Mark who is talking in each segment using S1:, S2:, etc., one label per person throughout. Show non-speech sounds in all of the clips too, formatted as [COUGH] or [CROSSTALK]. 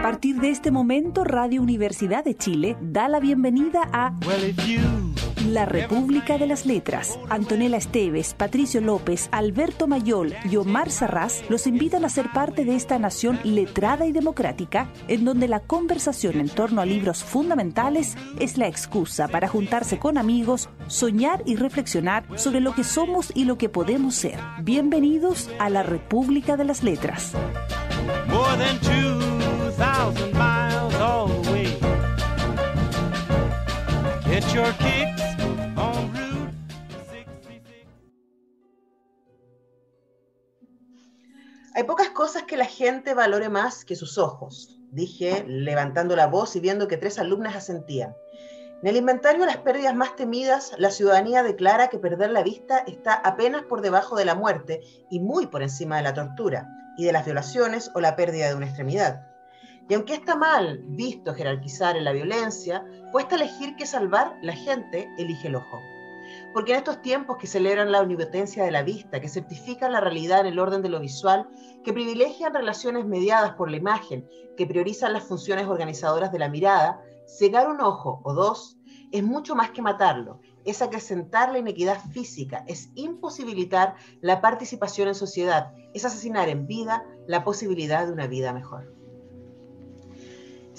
S1: A partir de este momento, Radio Universidad de Chile da la bienvenida a La República de las Letras. Antonella Esteves, Patricio López, Alberto Mayol y Omar Sarraz los invitan a ser parte de esta nación letrada y democrática, en donde la conversación en torno a libros fundamentales es la excusa para juntarse con amigos, soñar y reflexionar sobre lo que somos y lo que podemos ser. Bienvenidos a La República de las Letras.
S2: Hay pocas cosas que la gente valore más que sus ojos, dije, levantando la voz y viendo que tres alumnas asentían. En el inventario de las pérdidas más temidas, la ciudadanía declara que perder la vista está apenas por debajo de la muerte y muy por encima de la tortura y de las violaciones o la pérdida de una extremidad. Y aunque está mal visto jerarquizar en la violencia, cuesta elegir que salvar, la gente elige el ojo. Porque en estos tiempos que celebran la omnipotencia de la vista, que certifican la realidad en el orden de lo visual, que privilegian relaciones mediadas por la imagen, que priorizan las funciones organizadoras de la mirada, cegar un ojo o dos es mucho más que matarlo, es acrecentar la inequidad física, es imposibilitar la participación en sociedad, es asesinar en vida la posibilidad de una vida mejor.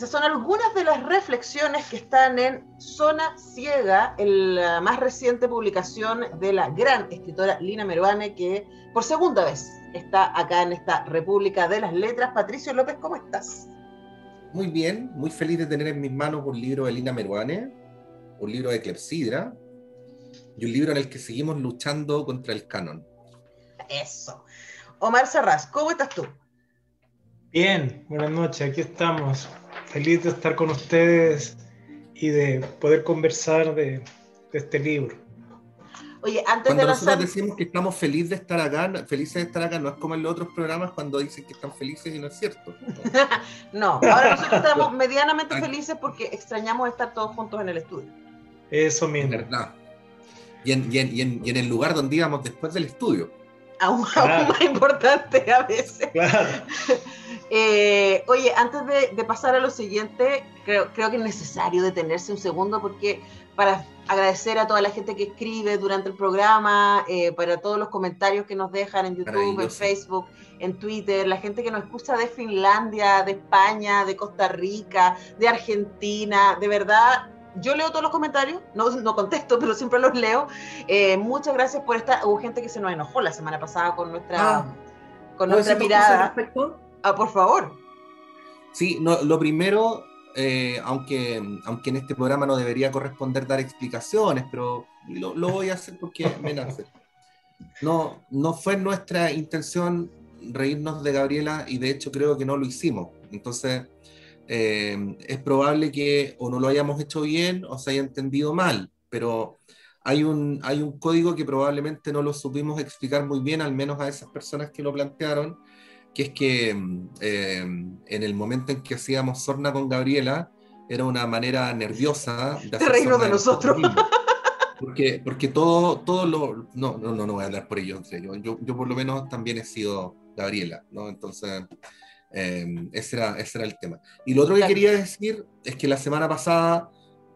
S2: Esas son algunas de las reflexiones que están en Zona Ciega, la más reciente publicación de la gran escritora Lina Meruane, que por segunda vez está acá en esta República de las Letras. Patricio López, ¿cómo estás?
S3: Muy bien, muy feliz de tener en mis manos un libro de Lina Meruane, un libro de Clepsidra, y un libro en el que seguimos luchando contra el canon.
S2: Eso. Omar Serraz, ¿cómo estás tú?
S4: Bien, buenas noches, aquí estamos. Feliz de estar con ustedes y de poder conversar de, este libro.
S2: Oye, antes
S3: cuando
S2: de
S3: nosotros decimos que estamos felices de estar acá, felices de estar acá, no es como en los otros programas cuando dicen que están felices y no es cierto. [LAUGHS]
S2: no, ahora nosotros estamos [LAUGHS] medianamente felices porque extrañamos estar todos juntos en el estudio.
S4: Eso mismo.
S3: verdad. Y en, y, en, y en, el lugar donde íbamos después del estudio.
S2: Aún, aún más importante a veces.
S4: Claro.
S2: Eh, oye, antes de, pasar a lo siguiente, creo, creo que es necesario detenerse un segundo porque para agradecer a toda la gente que escribe durante el programa, eh, para todos los comentarios que nos dejan en YouTube, en Facebook, en Twitter, la gente que nos escucha de Finlandia, de España, de Costa Rica, de Argentina, de verdad. Yo leo todos los comentarios, no, no contesto, pero siempre los leo. Eh, muchas gracias por esta. Hubo gente que se nos enojó la semana pasada con nuestra,
S3: Ah.
S2: con nuestra mirada. Ah, por favor.
S3: Sí, no, lo primero, eh, aunque, aunque en este programa no debería corresponder dar explicaciones, pero lo, lo voy a hacer porque me nace. No, no fue nuestra intención reírnos de Gabriela y de hecho creo que no lo hicimos. Entonces, eh, es probable que o no lo hayamos hecho bien o se haya entendido mal, pero hay un, hay un código que probablemente no lo supimos explicar muy bien, al menos a esas personas que lo plantearon, que es que eh, en el momento en que hacíamos sorna con Gabriela, era una manera nerviosa de,
S2: de reírnos de nosotros.
S3: Porque, porque todo, todo lo... No, no, no, no voy a hablar por ello, en serio. Yo, yo por lo menos también he sido Gabriela, ¿no? Entonces, eh, ese, era, ese era el tema. Y lo otro que quería decir es que la semana pasada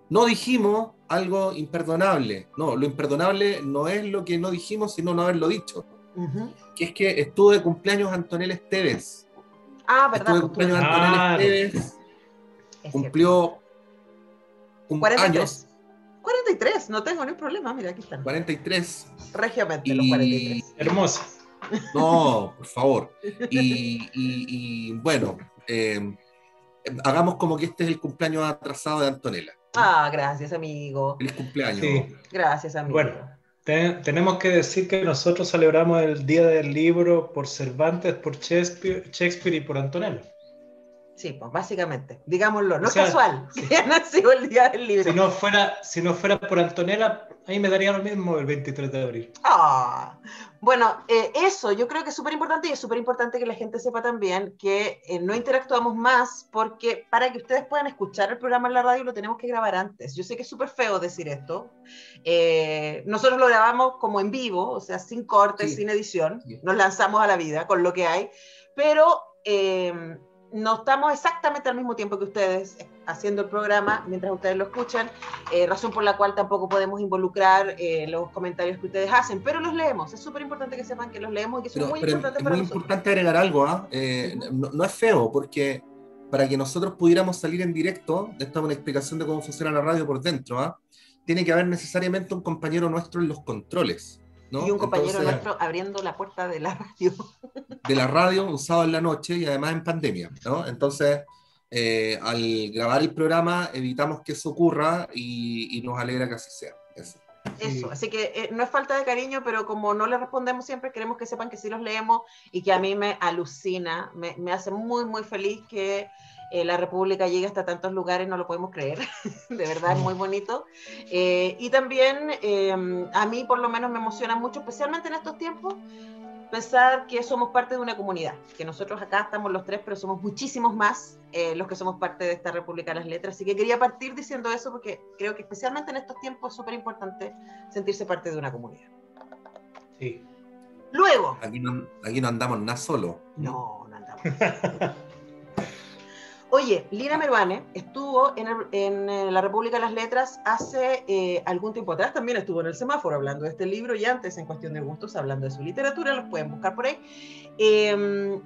S3: no dijimos algo imperdonable. No, lo imperdonable no es lo que no dijimos, sino no haberlo dicho. Uh -huh. Que es que estuvo de cumpleaños Antonella Esteves.
S2: Ah, verdad.
S3: Estuvo de cumpleaños Antonella Esteves. Es cumplió un
S2: 43.
S3: años.
S2: 43, no tengo ningún problema, mira, aquí están.
S3: 43.
S2: Regiamente,
S3: y...
S2: los 43.
S4: Hermosa.
S3: No, por favor. Y, y, y bueno, eh, hagamos como que este es el cumpleaños atrasado de Antonella.
S2: Ah, gracias, amigo.
S3: Feliz cumpleaños.
S4: Sí.
S2: Gracias, amigo.
S4: Bueno, te, tenemos que decir que nosotros celebramos el Día del Libro por Cervantes, por Shakespeare, Shakespeare y por Antonella.
S2: Sí, pues básicamente, digámoslo, no
S4: O sea,
S2: casual [LAUGHS] [LAUGHS] que haya nacido el Día del Libro.
S4: Si no fuera, si no fuera por Antonella, ahí me daría lo mismo el 23 de abril.
S2: Ah, bueno, eh, eso yo creo que es súper importante y es súper importante que la gente sepa también que eh, no interactuamos más porque para que ustedes puedan escuchar el programa en la radio lo tenemos que grabar antes. Yo sé que es súper feo decir esto. Eh, nosotros lo grabamos como en vivo, o sea, sin cortes,
S3: Sí.
S2: sin edición.
S3: Sí.
S2: Nos lanzamos a la vida con lo que hay, pero eh, no estamos exactamente al mismo tiempo que ustedes haciendo el programa, mientras ustedes lo escuchan, eh, razón por la cual tampoco podemos involucrar eh, los comentarios que ustedes hacen, pero los leemos. Es súper importante que sepan que los leemos y que son muy importantes
S3: para nosotros. Es muy importante agregar algo, ¿ah? eh, no, es feo, porque para que nosotros pudiéramos salir en directo, esta es una explicación de cómo funciona la radio por dentro, ¿ah? tiene que haber necesariamente un compañero nuestro en los controles.
S2: Y un compañero nuestro abriendo la puerta de la radio.
S3: De la radio, usado en la noche y además en pandemia, ¿no? Entonces, eh, al grabar el programa evitamos que eso ocurra y, nos alegra que así sea.
S2: Eso. Eso, así que eh, no es falta de cariño, pero como no le respondemos siempre, queremos que sepan que sí los leemos y que a mí me alucina, me, me hace muy, muy feliz que eh, la República llega hasta tantos lugares, no lo podemos creer, [LAUGHS] de verdad es muy bonito. Eh, y también em, a mí por lo menos me emociona mucho, especialmente en estos tiempos, pensar que somos parte de una comunidad, que nosotros acá estamos los tres, pero somos muchísimos más eh, los que somos parte de esta República de las Letras. Así que quería partir diciendo eso porque creo que especialmente en estos tiempos es súper importante sentirse parte de una comunidad.
S3: Sí.
S2: Luego.
S3: Aquí no, aquí no andamos nada solo.
S2: No, no andamos. [LAUGHS] Oye, Lina Meruane estuvo en, eh, la República de las Letras hace eh, algún tiempo atrás, también estuvo en el semáforo hablando de este libro y antes en cuestión de gustos hablando de su literatura, los pueden buscar por ahí. Em,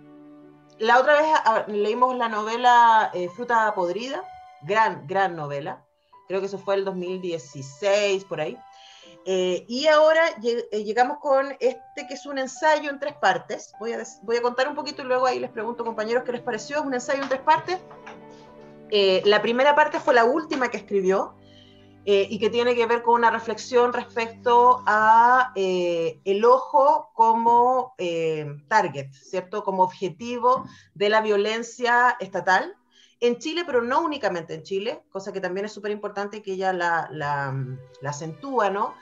S2: la otra vez leímos la novela eh, Fruta Podrida, gran, gran novela, creo que eso fue el 2016, por ahí. Eh, y ahora eh, llegamos con este que es un ensayo en tres partes. Voy a, contar un poquito y luego ahí les pregunto, compañeros, qué les pareció. Es un ensayo en tres partes. Eh, la primera parte fue la última que escribió y que tiene que ver con una reflexión respecto a el ojo como target, ¿cierto? Como objetivo de la violencia estatal en Chile, pero no únicamente en Chile, cosa que también es súper importante que ella la, la, la, acentúa, ¿no?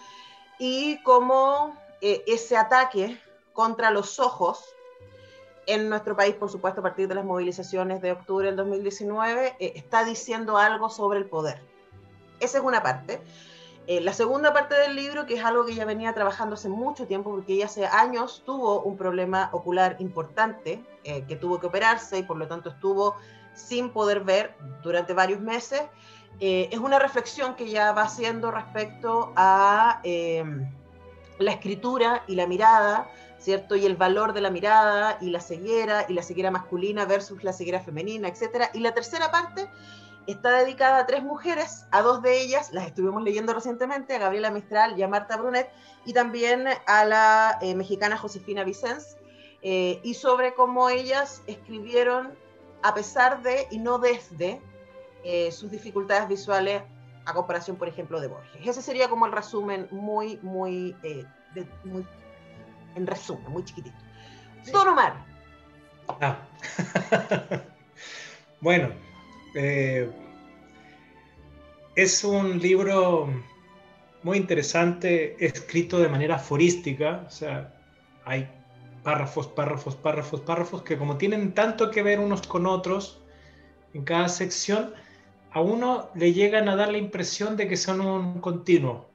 S2: Y cómo eh, ese ataque contra los ojos en nuestro país, por supuesto, a partir de las movilizaciones de octubre del 2019, eh, está diciendo algo sobre el poder. Esa es una parte. Eh, la segunda parte del libro, que es algo que ella venía trabajando hace mucho tiempo, porque ella hace años tuvo un problema ocular importante, que tuvo que operarse y por lo tanto estuvo sin poder ver durante varios meses. Eh, es una reflexión que ya va haciendo respecto a em, la escritura y la mirada, ¿cierto? Y el valor de la mirada y la ceguera y la ceguera masculina versus la ceguera femenina, etc. Y la tercera parte está dedicada a tres mujeres, a dos de ellas, las estuvimos leyendo recientemente, a Gabriela Mistral y a Marta Brunet, y también a la eh, mexicana Josefina Vicens, eh, y sobre cómo ellas escribieron a pesar de y no desde eh, sus dificultades visuales a comparación, por ejemplo, de Borges. Ese sería como el resumen muy, muy, eh, muy en resumen, muy chiquitito. Don Omar. Ah. [LAUGHS]
S4: bueno, eh, es un libro muy interesante, escrito de manera aforística, o sea, hay párrafos, párrafos, párrafos, párrafos, que como tienen tanto que ver unos con otros en cada sección, a uno le llegan a dar la impresión de que son un continuo.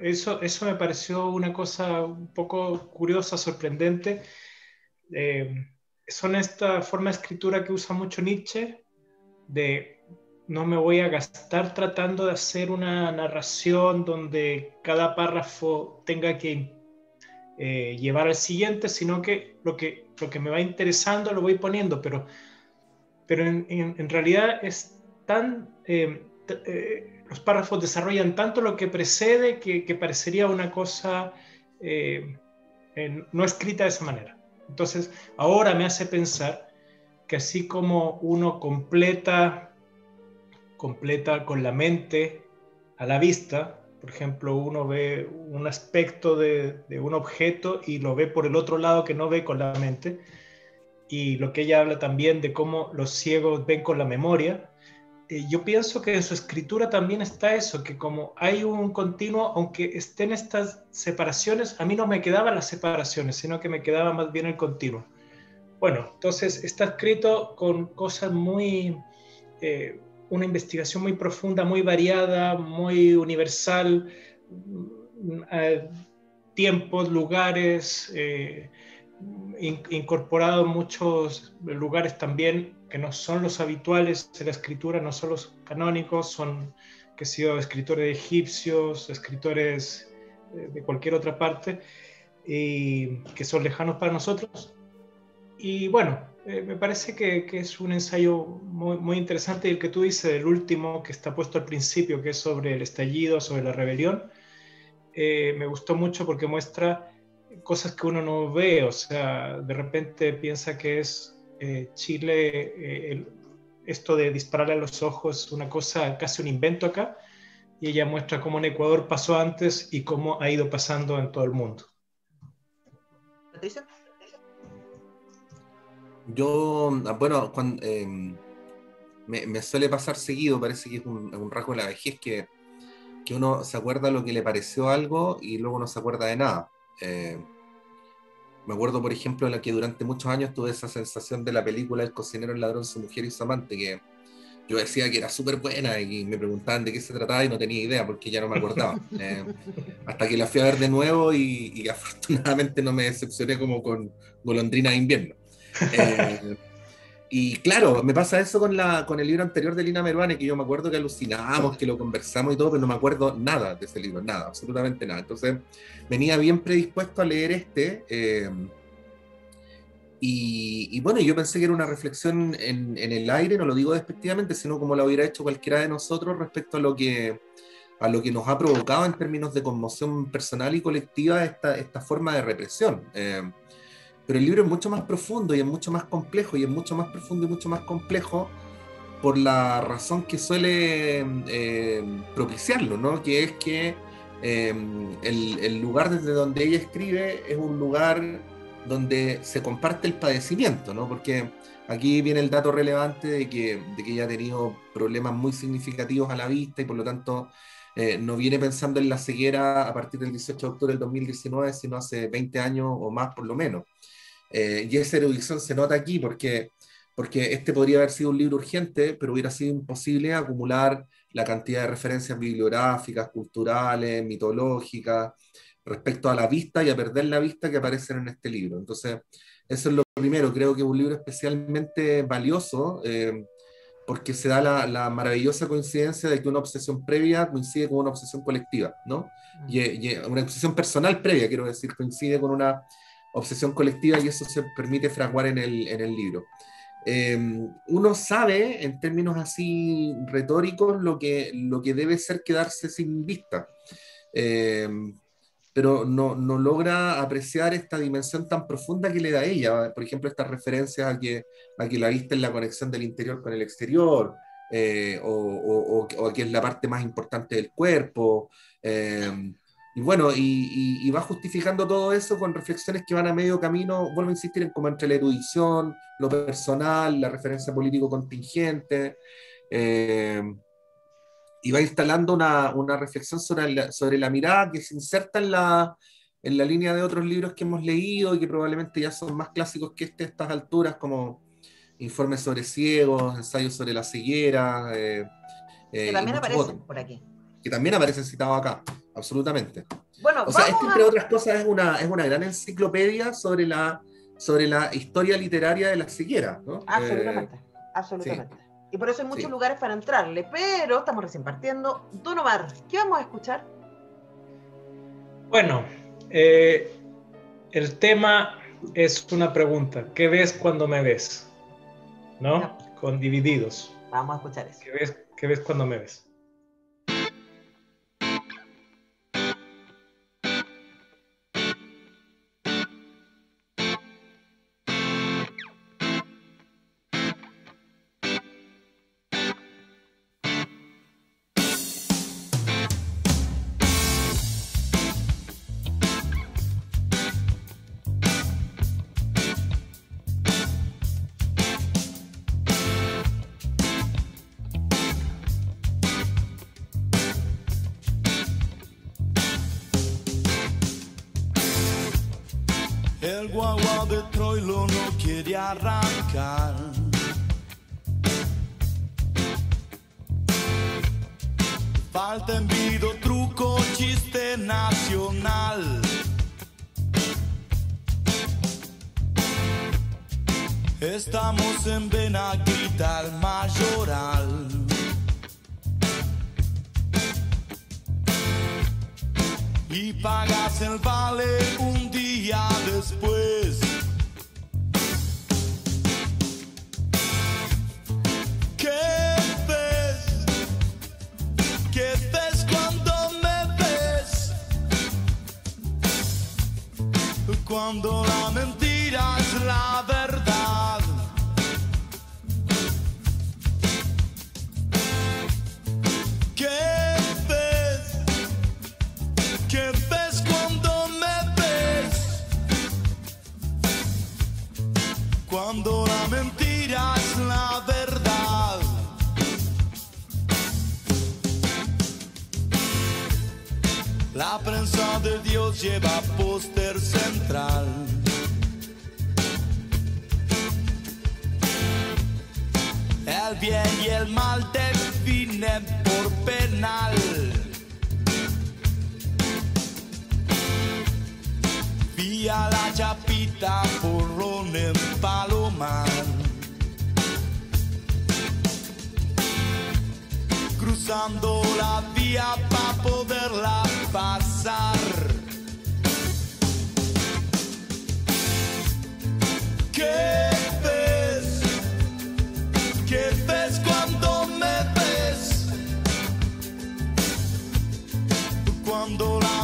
S4: Eso, eso me pareció una cosa un poco curiosa, sorprendente. Eh, son esta forma de escritura que usa mucho Nietzsche, de no me voy a gastar tratando de hacer una narración donde cada párrafo tenga que eh, llevar al siguiente, sino que lo, que lo que me va interesando lo voy poniendo, pero, pero en, realidad es tan... Eh, eh, los párrafos desarrollan tanto lo que precede que, que parecería una cosa no escrita de esa manera. Entonces, ahora me hace pensar que así como uno completa, completa con la mente a la vista, por ejemplo, uno ve un aspecto de, un objeto y lo ve por el otro lado que no ve con la mente. Y lo que ella habla también de cómo los ciegos ven con la memoria. Eh, yo pienso que en su escritura también está eso, que como hay un continuo, aunque estén estas separaciones, a mí no me quedaban las separaciones, sino que me quedaba más bien el continuo. Bueno, entonces está escrito con cosas muy... Eh, una investigación muy profunda, muy variada, muy universal, mm, tiempos, lugares, eh, incorporado muchos lugares también que no son los habituales de la escritura, no son los canónicos, son, que sido escritores egipcios, escritores eh, de cualquier otra parte, y que son lejanos para nosotros. Y bueno, eh, me parece que, es un ensayo muy, interesante y el que tú dices, el último que está puesto al principio, que es sobre el estallido, sobre la rebelión, eh, me gustó mucho porque muestra cosas que uno no ve, o sea, de repente piensa que es eh, Chile, esto de dispararle a los ojos, una cosa, casi un invento acá, y ella muestra cómo en Ecuador pasó antes y cómo ha ido pasando en todo el mundo.
S3: Yo, ah, bueno, cuando, em, me, suele pasar seguido, parece que es un, un rasgo de la vejez que, que uno se acuerda lo que le pareció algo y luego no se acuerda de nada. Eh, me acuerdo, por ejemplo, en la que durante muchos años tuve esa sensación de la película El cocinero, el ladrón, su mujer y su amante, que yo decía que era súper buena y me preguntaban de qué se trataba y no tenía idea porque ya no me acordaba. [LAUGHS] Eh, hasta que la fui a ver de nuevo y, [LAUGHS] afortunadamente no me decepcioné como con Golondrina de invierno. Eh, y claro, me pasa eso con, la, con el libro anterior de Lina Meruane, que yo me acuerdo que alucinábamos, que lo conversamos y todo, pero no me acuerdo nada de ese libro, nada, absolutamente nada. Entonces, venía bien predispuesto a leer este. Eh, y, bueno, yo pensé que era una reflexión en, en, el aire, no lo digo despectivamente, sino como la hubiera hecho cualquiera de nosotros respecto a lo que, a lo que nos ha provocado en términos de conmoción personal y colectiva esta, esta forma de represión. Eh, pero el libro es mucho más profundo y es mucho más complejo y es mucho más profundo y mucho más complejo por la razón que suele eh, propiciarlo, ¿no? Que es que em, el, el, lugar desde donde ella escribe es un lugar donde se comparte el padecimiento, ¿no? Porque aquí viene el dato relevante de que, de que ella ha tenido problemas muy significativos a la vista y por lo tanto eh, no viene pensando en la ceguera a partir del 18 de octubre del 2019, sino hace 20 años o más por lo menos. Eh, y esa erudición se nota aquí porque, porque este podría haber sido un libro urgente, pero hubiera sido imposible acumular la cantidad de referencias bibliográficas, culturales, mitológicas, respecto a la vista y a perder la vista que aparecen en este libro. Entonces, eso es lo primero. Creo que es un libro especialmente valioso eh, porque se da la, la, maravillosa coincidencia de que una obsesión previa coincide con una obsesión colectiva, ¿no? Mm. Y, y una obsesión personal previa, quiero decir, coincide con una obsesión colectiva y eso se permite fraguar en el, en el libro. Em, uno sabe, en términos así retóricos, lo que, lo que debe ser quedarse sin vista, em, pero no, no, logra apreciar esta dimensión tan profunda que le da ella. Por ejemplo, estas referencias a que, a que la vista es la conexión del interior con el exterior, eh, o, o, o, que es la parte más importante del cuerpo. Y bueno, y, va justificando todo eso con reflexiones que van a medio camino, vuelvo a insistir en como entre la erudición, lo personal, la referencia político contingente, eh, y va instalando una, una reflexión sobre la, sobre la mirada que se inserta en la, en la línea de otros libros que hemos leído y que probablemente ya son más clásicos que este a estas alturas, como Informes sobre ciegos, Ensayos sobre la ceguera.
S2: Eh, eh, que también aparecen por aquí.
S3: Que también aparecen citados acá absolutamente. Bueno, o sea, entre otras cosas, es una, es una gran enciclopedia sobre la, sobre la historia literaria de la ceguera. ¿no?
S2: Absolutamente, eh, absolutamente. Y por eso hay muchos lugares para entrarle, pero estamos recién partiendo. Don Omar, ¿qué vamos a escuchar?
S4: Bueno, eh, el tema es una pregunta. ¿Qué ves cuando me ves? ¿No? Con divididos.
S2: Vamos a escuchar eso.
S4: ¿Qué ves, qué ves cuando me ves?
S5: Benaguita, el Mayoral. Y pagas el vale un día después. ¿Qué ves? ¿Qué ves cuando me ves? Cuando la ¿Qué ves cuando me ves? Cuando la mentira es la verdad. La prensa de Dios lleva póster central. El bien y el mal definen por penal. La chapita porrón en Palomar. Cruzando la vía para poderla pasar. ¿Qué ves? ¿Qué ves cuando me ves? Cuando la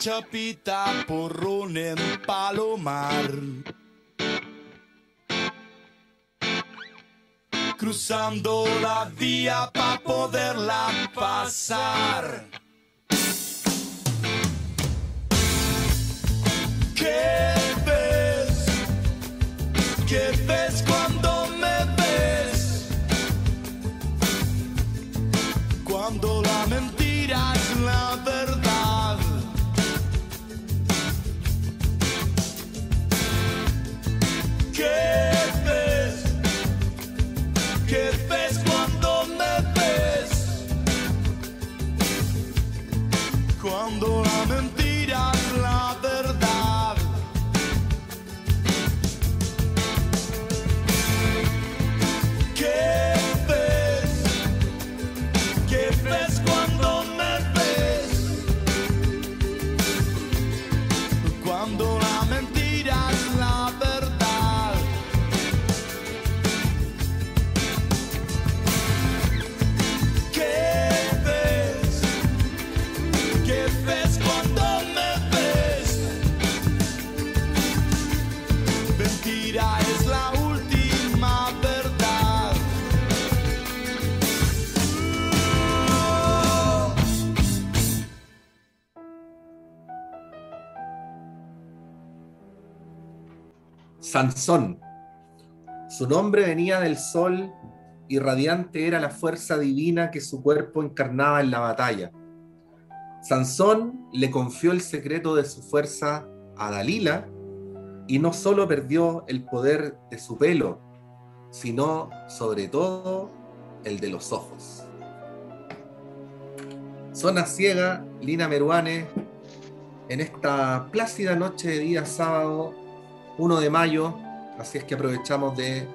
S5: chapita porrón en Palomar. Cruzando la vía para poderla pasar. ¿Qué ves? ¿Qué ves Cuando
S3: Sansón. Su nombre venía del sol y radiante era la fuerza divina que su cuerpo encarnaba en la batalla. Sansón le confió el secreto de su fuerza a Dalila y no solo perdió el poder de su pelo, sino sobre todo el de los ojos. Zona ciega, Lina Meruane, en esta plácida noche de día sábado 1 de mayo, así es que aprovechamos de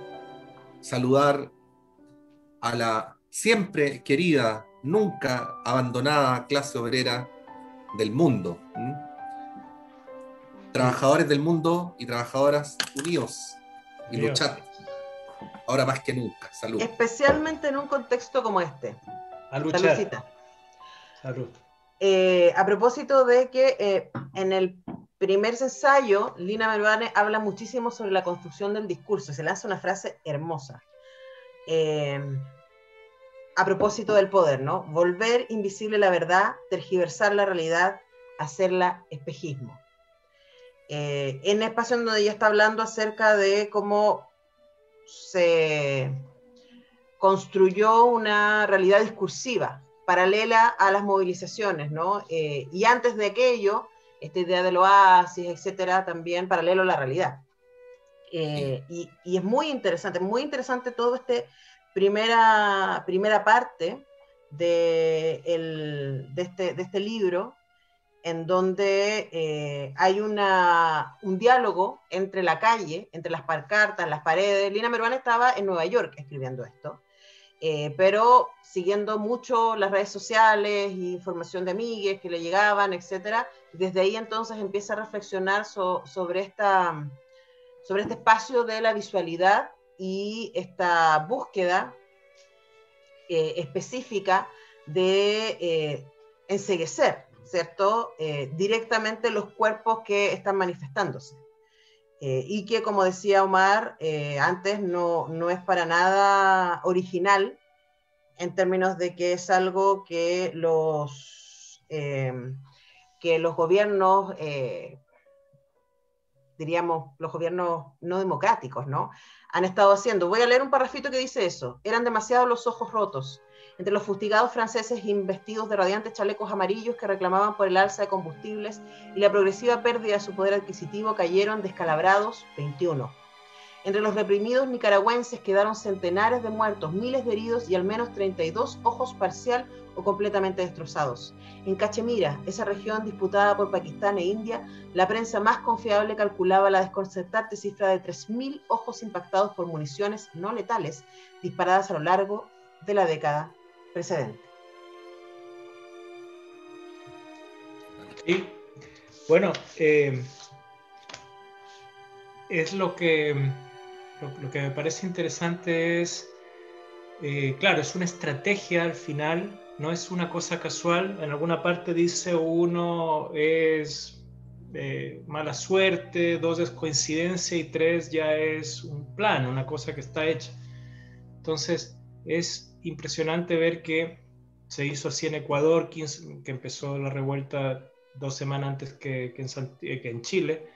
S3: saludar a la siempre querida, nunca abandonada clase obrera del mundo. Trabajadores del mundo y trabajadoras unidos y luchar ahora más que nunca. Salud.
S2: Especialmente en un contexto como este.
S4: A luchar.
S2: Salud. Eh, a propósito de que eh, en el primer ensayo, Lina Mervane habla muchísimo sobre la construcción del discurso. Se lanza una frase hermosa. Eh, a propósito del poder, ¿no? Volver invisible la verdad, tergiversar la realidad, hacerla espejismo. en el espacio donde ella está hablando acerca de cómo se construyó una realidad discursiva paralela a las movilizaciones, ¿no? Eh, y antes de aquello, esta idea del oasis, etcétera, también paralelo a la realidad. Eh, y, es muy interesante, muy interesante todo este primera, primera parte de, de, este, de este libro, en donde eh, hay una, un diálogo entre la calle, entre las pancartas, las paredes. Lina Meruana estaba en Nueva York escribiendo esto, eh, pero siguiendo mucho las redes sociales, información de amigues que le llegaban, etc. Desde ahí entonces empieza a reflexionar sobre, esta, sobre este espacio de la visualidad y esta búsqueda eh, específica de enseguecer ¿cierto? Eh, directamente los cuerpos que están manifestándose. Eh, y que, como decía Omar eh, antes, no, no, es para nada original en términos de que es algo que los, que los gobiernos, diríamos, los gobiernos no democráticos, ¿no? Han estado haciendo. Voy a leer un parrafito que dice eso. Eran demasiado los ojos rotos entre los fustigados franceses investidos de radiantes chalecos amarillos que reclamaban por el alza de combustibles y la progresiva pérdida de su poder adquisitivo cayeron descalabrados 21. Entre los reprimidos nicaragüenses quedaron centenares de muertos, miles de heridos y al menos 32 ojos parcial o completamente destrozados. En Cachemira, esa región disputada por Pakistán e India, la prensa más confiable calculaba la desconcertante cifra de 3.000 ojos impactados por municiones no letales disparadas a lo largo de la década precedente.
S4: Sí, bueno, eh, es lo que, lo, que me parece interesante es, eh, claro, es una estrategia al final, no es una cosa casual. En alguna parte dice uno es eh, mala suerte, dos es coincidencia y tres ya es un plan, una cosa que está hecha. Entonces, es impresionante ver que se hizo así en Ecuador, que empezó la revuelta dos semanas antes que, eh, en, Chile.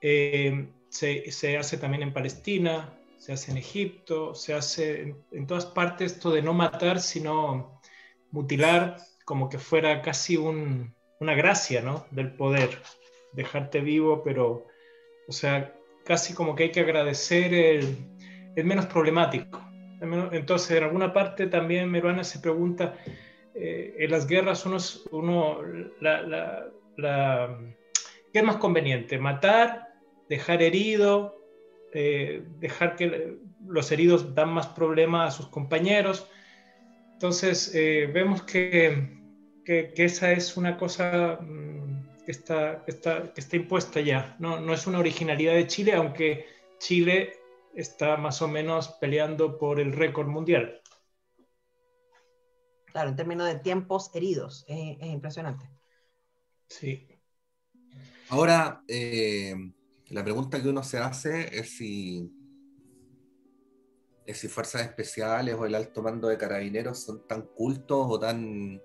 S4: Eh, se, hace también en Palestina, se hace en Egipto, se hace en, todas partes esto de no matar, sino mutilar, como que fuera casi una gracia ¿no? del poder, dejarte vivo, pero, o sea, casi como que hay que agradecer el, menos problemático. Entonces, en alguna parte también Meruana se pregunta, eh, en las guerras uno, uno ¿qué es más conveniente? ¿Matar? ¿Dejar herido? Eh, ¿Dejar que los heridos dan más problemas a sus compañeros? Entonces, eh, vemos que, que, esa es una cosa mm, que está, que está, que está impuesta ya. No, no es una originalidad de Chile, aunque Chile está más o menos peleando por el récord mundial.
S2: Claro, en términos de tiempos heridos, es, impresionante.
S4: Sí.
S3: Ahora, eh, la pregunta que uno se hace es si, es si fuerzas especiales o el alto mando de carabineros son tan cultos o tan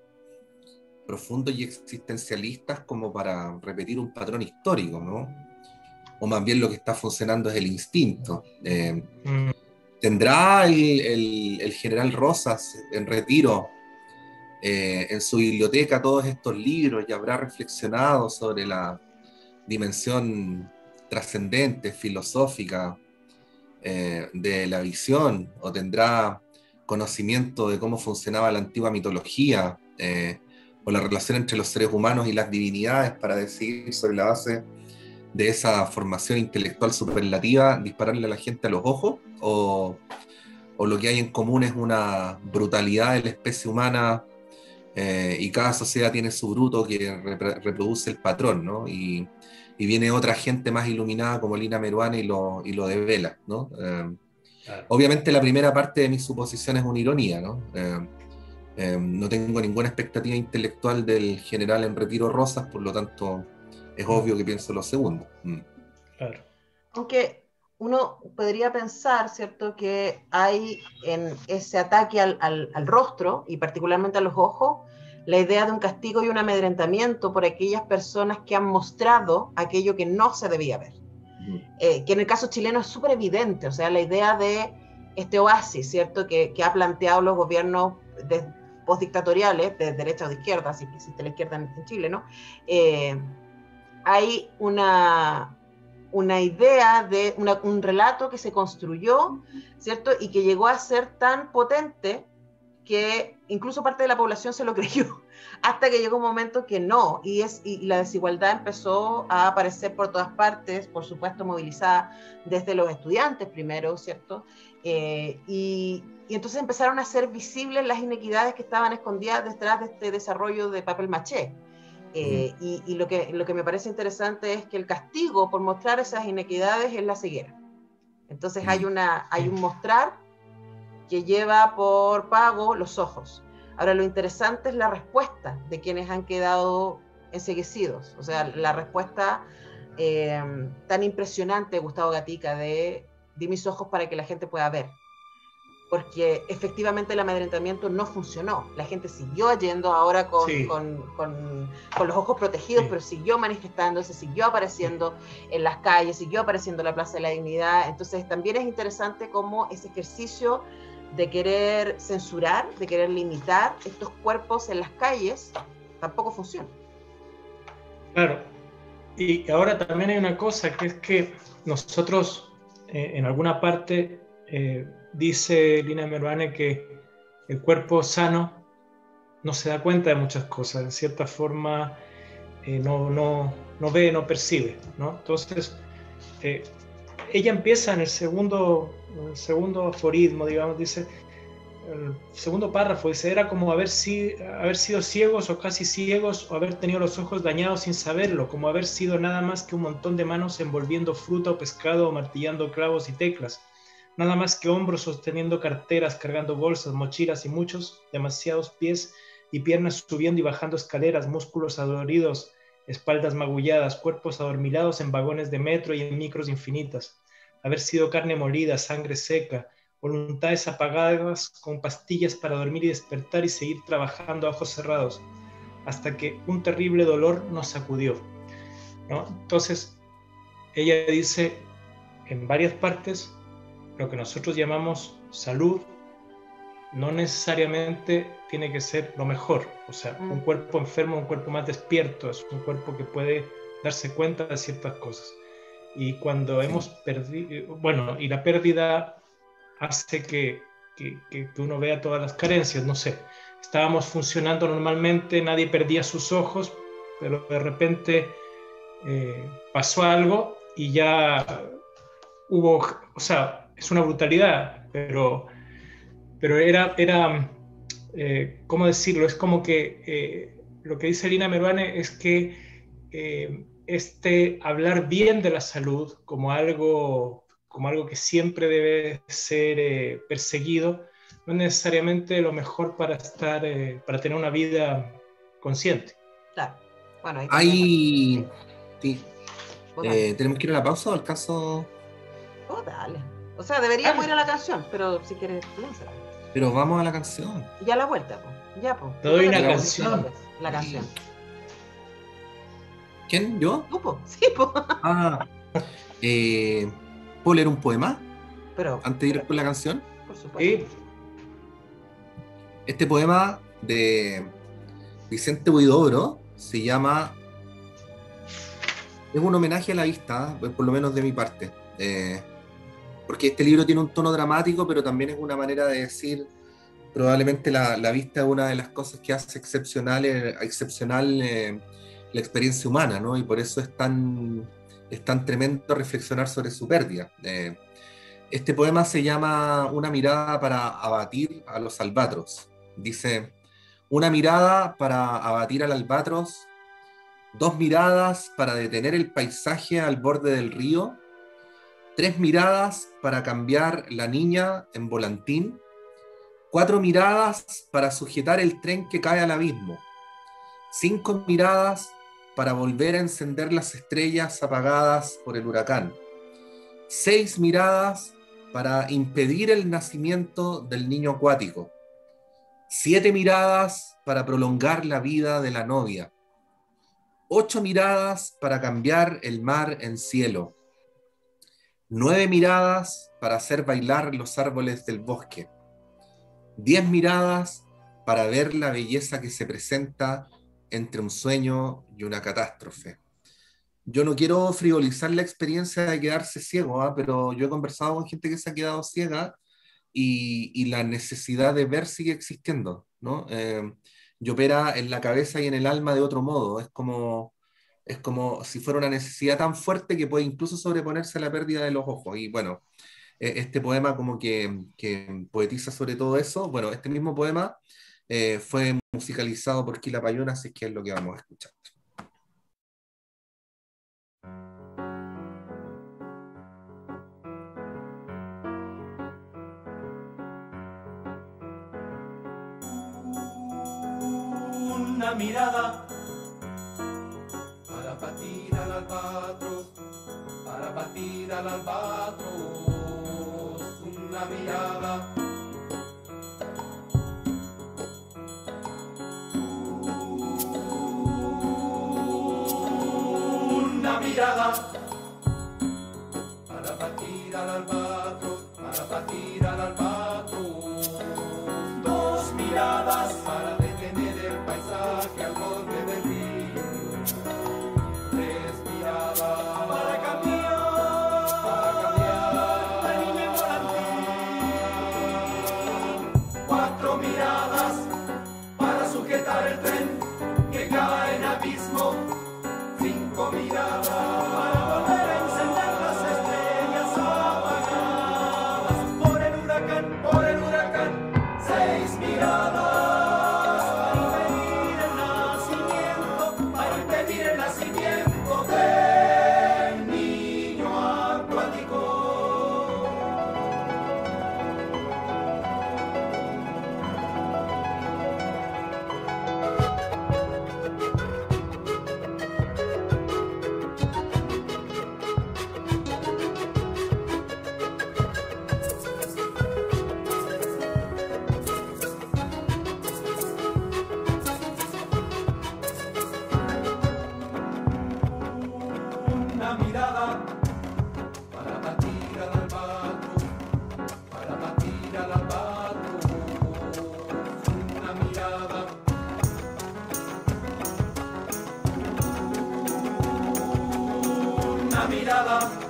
S3: profundos y existencialistas como para repetir un patrón histórico, ¿no? o más bien lo que está funcionando es el instinto. Eh, mm. ¿Tendrá el, general Rosas en retiro eh, en su biblioteca todos estos libros y habrá reflexionado sobre la dimensión trascendente, filosófica eh, de la visión? ¿O tendrá conocimiento de cómo funcionaba la antigua mitología o la relación entre los seres humanos y las divinidades para decidir sobre la base de esa formación intelectual superlativa dispararle a la gente a los ojos o, o lo que hay en común es una brutalidad de la especie humana eh, y cada sociedad tiene su bruto que reproduce el patrón, ¿no? Y, y, viene otra gente más iluminada como Lina Meruane y lo, y lo devela, ¿no? Eh, obviamente la primera parte de mi suposición es una ironía, ¿no? Eh, no tengo ninguna expectativa intelectual del general en retiro Rosas, por lo tanto es obvio que pienso lo segundo. Mm.
S2: Claro. Aunque uno podría pensar, ¿cierto?, que hay en ese ataque al, al, rostro y particularmente a los ojos, la idea de un castigo y un amedrentamiento por aquellas personas que han mostrado aquello que no se debía ver. Eh, que en el caso chileno es súper evidente, o sea, la idea de este oasis, ¿cierto?, que, que ha planteado los gobiernos de, postdictatoriales, de derecha o de izquierda, así que existe la izquierda en, Chile, ¿no? Eh, hay una, una idea de un relato que se construyó, ¿cierto? Y que llegó a ser tan potente que incluso parte de la población se lo creyó, [LAUGHS] hasta que llegó un momento que no, y, es, y la desigualdad empezó a aparecer por todas partes, por supuesto movilizada desde los estudiantes primero, ¿cierto? Eh, y, y entonces empezaron a ser visibles las inequidades que estaban escondidas detrás de este desarrollo de papel maché. Eh, y, lo, que, lo que me parece interesante es que el castigo por mostrar esas inequidades es la ceguera. Entonces hay, una, hay un mostrar que lleva por pago los ojos. Ahora lo interesante es la respuesta de quienes han quedado enseguecidos. O sea, la respuesta eh, tan impresionante, Gustavo Gatica, de di mis ojos para que la gente pueda ver porque efectivamente el amedrentamiento no funcionó. La gente siguió yendo ahora con, con, con, los ojos protegidos, pero siguió manifestándose, siguió apareciendo en las calles, siguió apareciendo en la Plaza de la Dignidad. Entonces también es interesante cómo ese ejercicio de querer censurar, de querer limitar estos cuerpos en las calles, tampoco funciona.
S4: Claro. Y ahora también hay una cosa, que es que nosotros eh, en alguna parte... Eh, dice Lina Meruane que el cuerpo sano no se da cuenta de muchas cosas, en cierta forma eh, no, no, no, ve, no percibe. ¿no? Entonces, ella empieza en el segundo, segundo aforismo, digamos, dice, el segundo párrafo, dice, era como haber, si, haber sido ciegos o casi ciegos o haber tenido los ojos dañados sin saberlo, como haber sido nada más que un montón de manos envolviendo fruta o pescado o martillando clavos y teclas nada más que hombros sosteniendo carteras, cargando bolsas, mochilas y muchos, demasiados pies y piernas subiendo y bajando escaleras, músculos adoloridos, espaldas magulladas, cuerpos adormilados en vagones de metro y en micros infinitas, haber sido carne molida, sangre seca, voluntades apagadas con pastillas para dormir y despertar y seguir trabajando a ojos cerrados, hasta que un terrible dolor nos sacudió. Entonces, ella dice en varias partes, lo que nosotros llamamos salud no necesariamente tiene que ser lo mejor. O sea, un mm. cuerpo enfermo, un cuerpo más despierto, es un cuerpo que puede darse cuenta de ciertas cosas. Y cuando hemos perdido, bueno, y la pérdida hace que, que, que, uno vea todas las carencias, no sé, estábamos funcionando normalmente, nadie perdía sus ojos, pero de repente eh, pasó algo y ya hubo, o sea, es una brutalidad, pero, pero era, era eh, ¿cómo decirlo? Es como que eh, lo que dice Lina Meruane es que eh, este hablar bien de la salud como algo, como algo que siempre debe ser perseguido, no es necesariamente lo mejor para estar, para tener una vida consciente.
S2: Claro.
S3: Bueno, ahí sí. ¿Tenemos que ir a la pausa o alcanzo?
S2: Oh, dale. O sea, deberíamos ir a la canción, pero si quieres, lánzala.
S3: Pero vamos a la canción.
S2: Ya la vuelta, pues. Ya, pues.
S4: Te doy una canción.
S2: La canción.
S3: ¿Quién? ¿Yo?
S2: Tú, [LAUGHS] Sí, pues.
S3: Ah. Eh, ¿Puedo leer un poema?
S2: Pero.
S3: Antes de ir con la canción.
S2: Por supuesto.
S3: Este poema de Vicente Huidobro se llama. Es un homenaje a la vista, por lo menos de mi parte. Eh, porque este libro tiene un tono dramático, pero también es una manera de decir, probablemente la, vista es una de las cosas que hace excepcional, eh, excepcional eh, la experiencia humana, ¿no? Y por eso es tan, es tan tremendo reflexionar sobre su pérdida. Eh, Este poema se llama Una mirada para abatir a los albatros. Dice, una mirada para abatir al albatros, dos miradas para detener el paisaje al borde del río, tres miradas para cambiar la niña en volantín, cuatro miradas para sujetar el tren que cae al abismo, cinco miradas para volver a encender las estrellas apagadas por el huracán, seis miradas para impedir el nacimiento del niño acuático, siete miradas para prolongar la vida de la novia, ocho miradas para cambiar el mar en cielo, nueve miradas para hacer bailar los árboles del bosque, diez miradas para ver la belleza que se presenta entre un sueño y una catástrofe. Yo no quiero frivolizar la experiencia de quedarse ciego, ¿ah? pero yo he conversado con gente que se ha quedado ciega y, la necesidad de ver sigue existiendo, ¿no? Eh, y en la cabeza y en el alma de otro modo. Es como, es como si fuera una necesidad tan fuerte que puede incluso sobreponerse a la pérdida de los ojos. Y bueno, e, este poema como que, que poetiza sobre todo eso. Bueno, este mismo poema eh, fue musicalizado por Kila Payona, así que es lo que vamos a escuchar.
S5: Una mirada batir al albatros, para batir al albatros, una mirada mirada para partir al albatros, para partir al albatros. Dos miradas para cuatro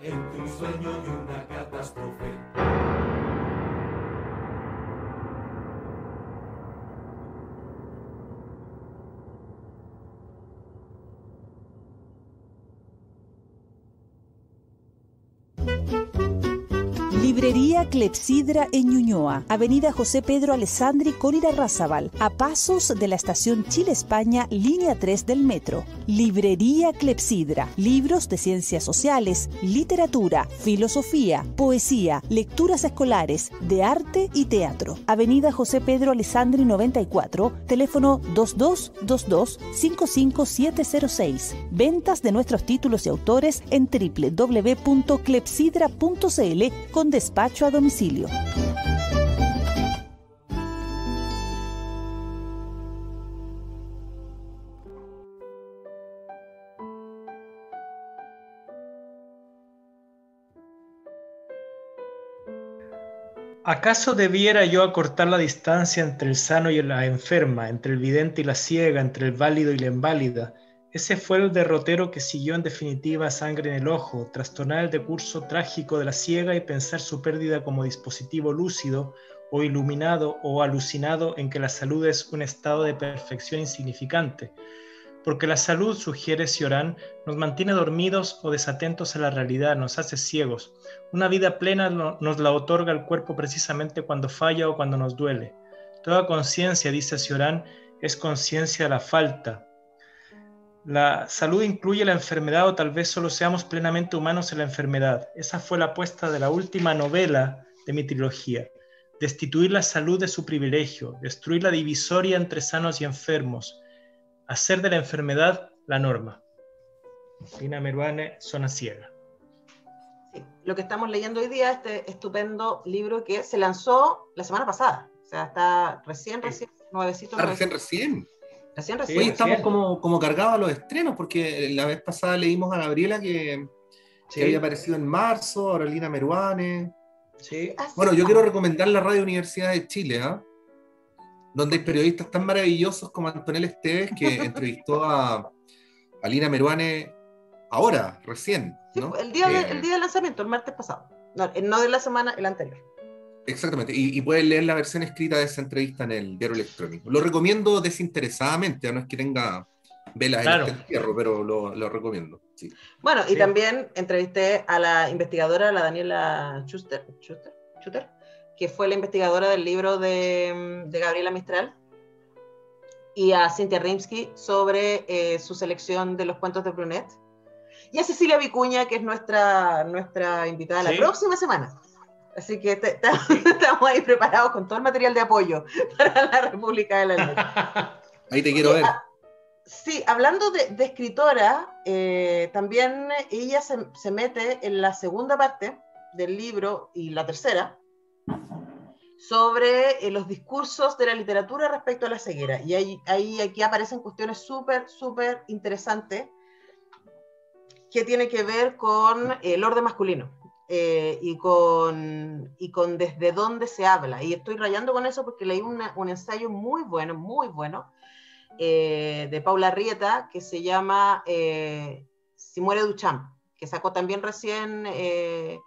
S5: entre un sueño y una catástrofe.
S1: Librería Clepsidra en Ñuñoa, Avenida José Pedro Alessandri Colira Razabal, a pasos de la estación Chile-España, línea 3 del metro. Librería Clepsidra, libros de ciencias sociales, literatura, filosofía, poesía, lecturas escolares, de arte y teatro. Avenida José Pedro Alessandri 94, teléfono 2222-55706. Ventas de nuestros títulos y autores en www.clepsidra.cl con despacho a domicilio.
S4: ¿Acaso debiera yo acortar la distancia entre el sano y la enferma, entre el vidente y la ciega, entre el válido y la inválida? Ese fue el derrotero que siguió en definitiva sangre en el ojo, trastornar el decurso trágico de la ciega y pensar su pérdida como dispositivo lúcido o iluminado o alucinado en que la salud es un estado de perfección insignificante, porque la salud, sugiere Sioran, nos mantiene dormidos o desatentos a la realidad, nos hace ciegos. Una vida plena nos la otorga el cuerpo precisamente cuando falla o cuando nos duele. Toda conciencia, dice Sioran, es conciencia de la falta. La salud incluye la enfermedad o tal vez solo seamos plenamente humanos en la enfermedad. Esa fue la apuesta de la última novela de mi trilogía. Destituir la salud de su privilegio, destruir la divisoria entre sanos y enfermos, hacer de la enfermedad la norma. Lina Meruane, Zona Ciega.
S2: Sí, lo que estamos leyendo hoy día, este estupendo libro que se lanzó la semana pasada. O sea, está recién, recién, nuevecito.
S3: Ah, recién, recién.
S2: Recién, recién.
S3: Hoy estamos como, como cargados a los estrenos, porque la vez pasada leímos a Gabriela que,
S4: Sí.
S3: que había aparecido en marzo, ahora Lina Meruane.
S4: Sí.
S3: Bueno, yo
S2: está.
S3: quiero recomendar la Radio Universidad de Chile, ¿ah? donde hay periodistas tan maravillosos como Antonella Esteves, que [LAUGHS] entrevistó a, a Lina Meruane ahora, recién.
S2: Sí, el, día de-
S3: Eh,
S2: el día del lanzamiento, el martes pasado. No, eh, no de la semana, el anterior.
S3: Exactamente, y, y pueden leer la versión escrita de esa entrevista en el diario electrónico. Lo recomiendo desinteresadamente, no es que tenga velas
S4: Claro.
S3: en el entierro, pero lo, lo recomiendo. Sí.
S2: Bueno, y
S4: Sí.
S2: también entrevisté a la investigadora, la Daniela Schuster, Schuster, Schuster, que fue la investigadora del libro de, de Gabriela Mistral, y a Cynthia Rimsky sobre eh, su selección de los cuentos de Brunet, y a Cecilia Vicuña, que es nuestra, nuestra invitada la
S4: Sí.
S2: próxima semana. Así que te- te- [LAUGHS] estamos ahí preparados con todo el material de apoyo [LAUGHS] para la República de la Letra. [LAUGHS]
S3: Ahí te quiero ver.
S2: Ah, Sí, hablando de, de escritora, eh, también ella se, se mete en la segunda parte del libro y la tercera sobre eh, los discursos de la literatura respecto a la ceguera. Y ahí, ahí aquí aparecen cuestiones súper, súper interesantes que tienen que ver con el orden masculino eh, y, con, y con desde dónde se habla. Y estoy rayando con eso porque leí una- un ensayo muy bueno, muy bueno, eh, de Paula Rieta, que se llama eh, Si muere Duchamp, que sacó también recién eh,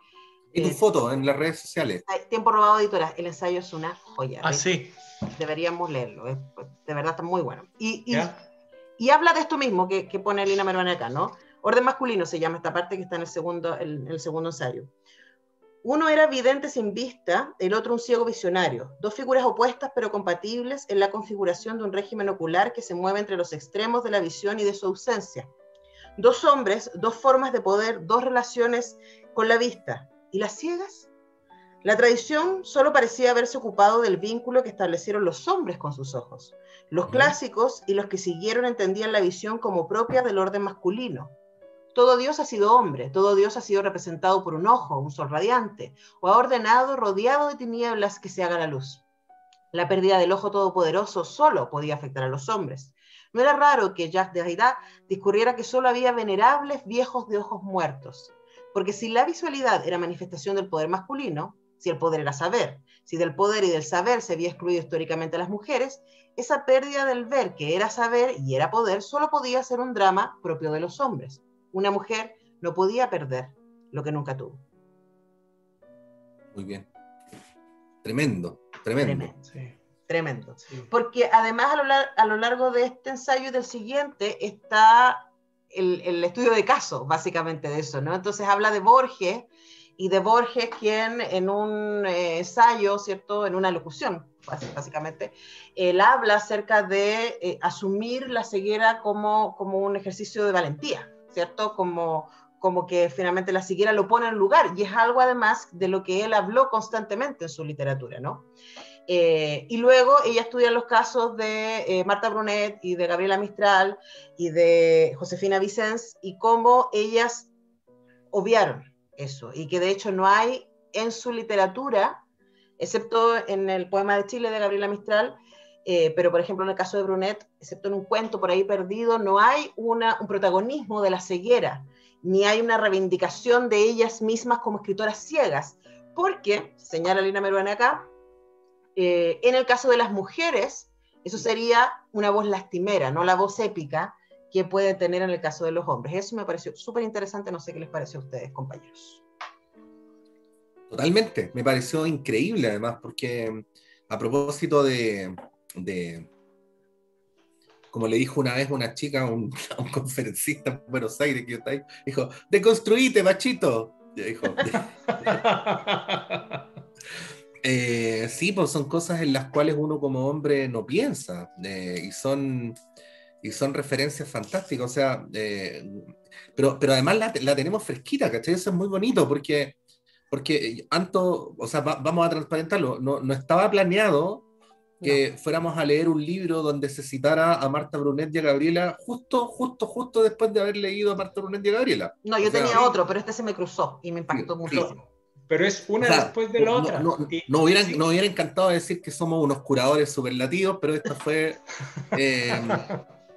S3: Y tu
S2: eh,
S3: foto en las redes sociales.
S2: Tiempo Robado Editora. El ensayo es una joya.
S4: Ah, sí.
S2: Deberíamos leerlo, de verdad está muy bueno. Y, y- y habla de esto mismo que, que pone Lina Meruane acá, ¿no? Orden masculino se llama esta parte que está en el segundo, en el segundo ensayo. Uno era vidente sin vista, el otro un ciego visionario, dos figuras opuestas pero compatibles en la configuración de un régimen ocular que se mueve entre los extremos de la visión y de su ausencia. Dos hombres, dos formas de poder, dos relaciones con la vista. ¿Y las ciegas? La tradición solo parecía haberse ocupado del vínculo que establecieron los hombres con sus ojos. Los clásicos y los que siguieron entendían la visión como propia del orden masculino. Todo Dios ha sido hombre, todo Dios ha sido representado por un ojo, un sol radiante, o ha ordenado, rodeado de tinieblas, que se haga la luz. La pérdida del ojo todopoderoso solo podía afectar a los hombres. No era raro que Jacques Derrida discurriera que solo había venerables viejos de ojos muertos, porque si la visualidad era manifestación del poder masculino, si el poder era saber, si del poder y del saber se había excluido históricamente a las mujeres, esa pérdida del ver que era saber y era poder solo podía ser un drama propio de los hombres. Una mujer no podía perder lo que nunca tuvo.
S3: Muy bien. Tremendo, tremendo.
S2: Tremendo.
S4: Sí,
S2: Tremendo.
S4: sí.
S2: Porque además a lo, lar- a lo largo de este ensayo y del siguiente está el, el estudio de caso, básicamente de eso, ¿no? Entonces habla de Borges y de Borges, quien en un eh, ensayo, ¿cierto? En una locución, básicamente, él habla acerca de eh, asumir la ceguera como, como un ejercicio de valentía, ¿cierto? Como, como que finalmente la ceguera lo pone en lugar, y es algo además de lo que él habló constantemente en su literatura, ¿no? Eh, y luego ella estudia los casos de Marta Brunet y de Gabriela Mistral y de Josefina Vicens y cómo ellas obviaron eso, y que de hecho no hay en su literatura, excepto en el poema de Chile de Gabriela Mistral, eh, pero por ejemplo en el caso de Brunet, excepto en un cuento por ahí perdido, no hay una, un protagonismo de la ceguera, ni hay una reivindicación de ellas mismas como escritoras ciegas, porque, señala Lina Meruane acá, eh, en el caso de las mujeres, eso sería una voz lastimera, no la voz épica, que puede tener en el caso de los hombres. Eso me pareció súper interesante, no sé qué les pareció a ustedes, compañeros.
S3: Totalmente, me pareció increíble además, porque a propósito de, como le dijo una vez una chica a un, [LAUGHS] conferencista en Buenos Aires que ahí, dijo, deconstruite, machito. dijo, [LAUGHS] eh, sí, pues son cosas en las cuales uno como hombre no piensa eh, y son y son referencias fantásticas, o sea, eh, pero, pero además la, la, tenemos fresquita, ¿cachai? Eso es muy bonito porque, porque Anto, o sea, vamos a transparentarlo, no, no estaba planeado que fuéramos a leer un libro donde se citara a Marta Brunet y a Gabriela justo, justo, justo después de haber leído a Marta Brunet y a Gabriela.
S2: No, yo tenía otro, pero este se me cruzó y me impactó mucho.
S4: Pero es una después de la otra.
S3: No, no, hubieran, no hubieran encantado decir que somos unos curadores superlativos, pero esto fue... [LAUGHS] Eh,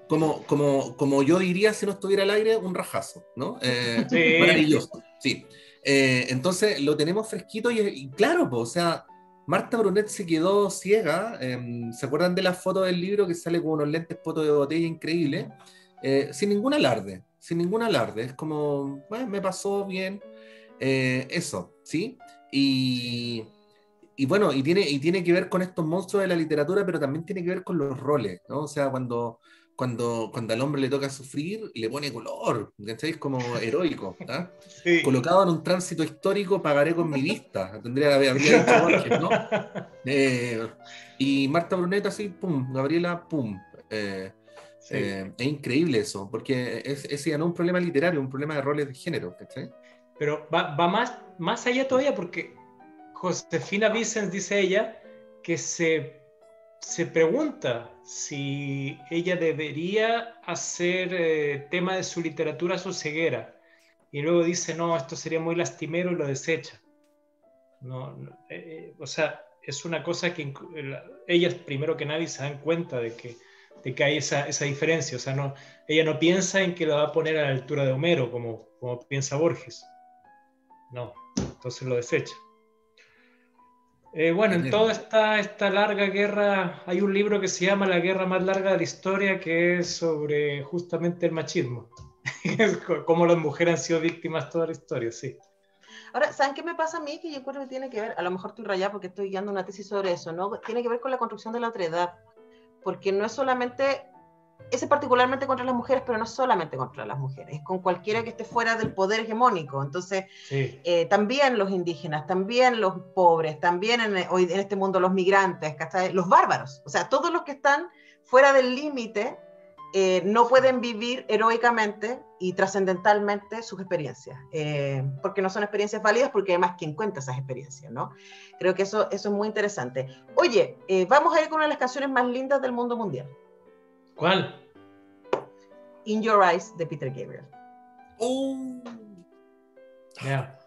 S3: como, como, como yo diría si no estuviera al aire, un rajazo, ¿no? Eh, maravilloso, sí. Eh, entonces lo tenemos fresquito y, claro, pues, o sea, Marta Brunet se quedó ciega. Em, ¿Se acuerdan de la foto del libro que sale con unos lentes fotos de botella increíble? Eh, sin ningún alarde, sin ningún alarde. Es como, bueno, me pasó bien. eso, ¿sí? Y, y bueno, y tiene, y tiene que ver con estos monstruos de la literatura, pero también tiene que ver con los roles, ¿no? O sea, cuando, cuando, cuando al hombre le toca sufrir, le pone color, ¿cachai? como heroico. ¿ah? [LAUGHS] Colocado en un tránsito histórico, pagaré con mi vista, tendría, habría dicho Borges, ¿no? [LAUGHS] Eh, y Marta Bruneta, así, pum, Gabriela, pum. Eh, eh, es increíble eso, porque es, es ya no un problema literario, un problema de roles de género, ¿cachai?
S4: Pero va, va más, más allá todavía, porque Josefina Vicens dice ella que se, se pregunta si ella debería hacer eh, tema de su literatura su ceguera. Y luego dice, no, esto sería muy lastimero y lo desecha. No, eh, eh, o sea, es una cosa que ellas primero que nadie se dan cuenta de que, de que hay esa, esa, diferencia. O sea, no, ella no piensa en que lo va a poner a la altura de Homero, como, como piensa Borges. No, entonces lo desecha. Eh, bueno, en toda esta, esta larga guerra hay un libro que se llama La guerra más larga de la historia, que es sobre justamente el machismo, [LAUGHS] cómo las mujeres han sido víctimas toda la historia, sí.
S2: Ahora, ¿saben qué me pasa a mí? Que yo creo que tiene que ver, a lo mejor estoy rayada porque estoy guiando una tesis sobre eso, ¿no? Tiene que ver con la construcción de la otredad, porque no es solamente ese particularmente contra las mujeres, pero no solamente contra las mujeres, es con cualquiera que esté fuera del poder hegemónico. Entonces, eh, también los indígenas, también los pobres, también en, hoy en este mundo los migrantes, los bárbaros, o sea, todos los que están fuera del límite eh, no pueden vivir heroicamente y trascendentalmente sus experiencias, eh, porque no son experiencias válidas, porque además quien cuenta esas experiencias, ¿no? Creo que eso, eso es muy interesante. Oye, vamos a ir con una de las canciones más lindas del mundo mundial.
S4: ¿Cuál?
S2: In Your Eyes de Peter Gabriel.
S3: Oh.
S4: Yeah.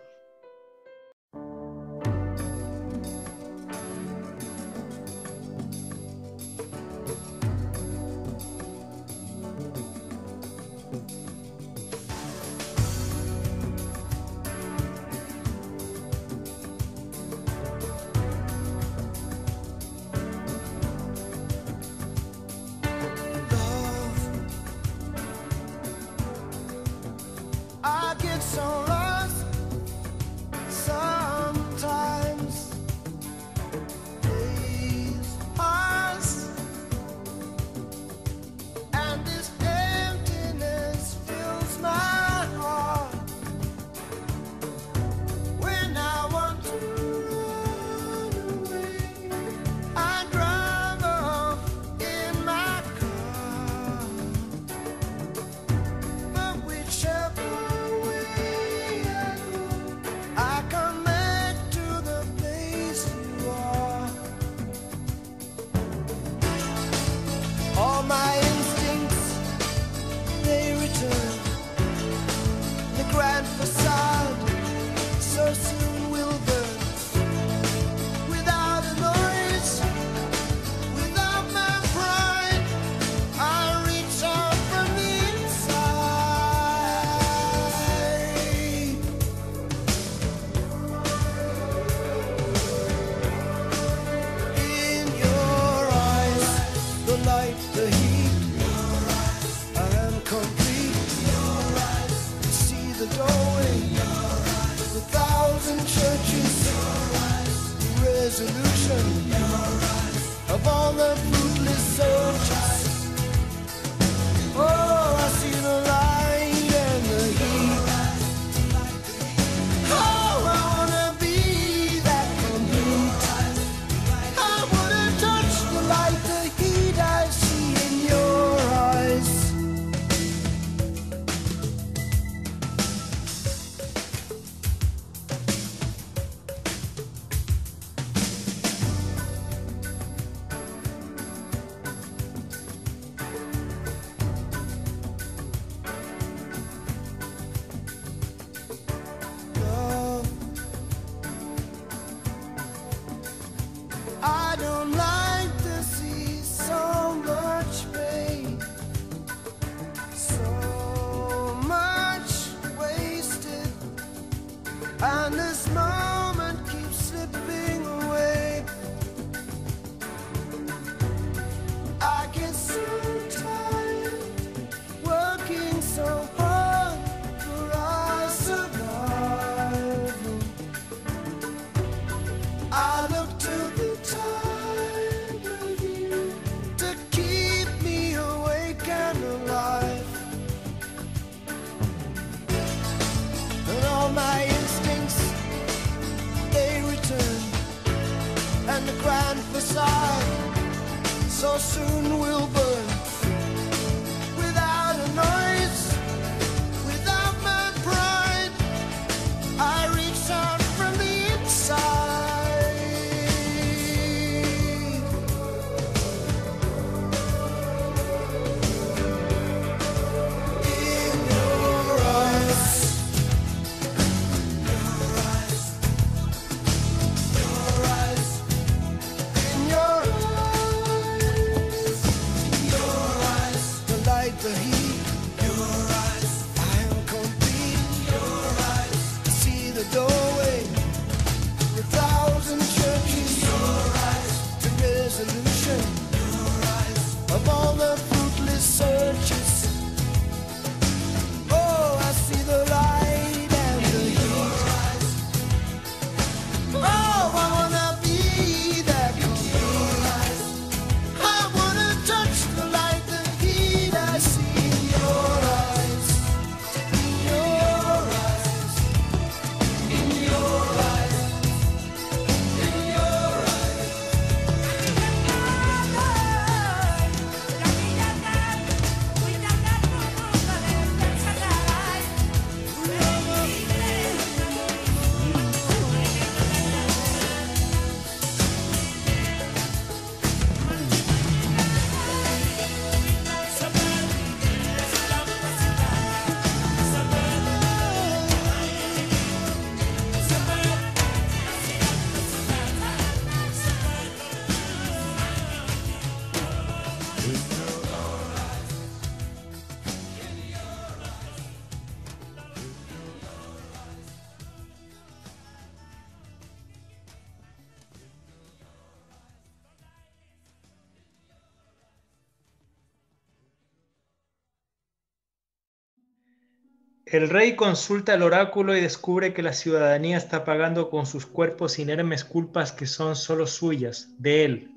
S4: El rey consulta al oráculo y descubre que la ciudadanía está pagando con sus cuerpos inermes culpas que son solo suyas, de él.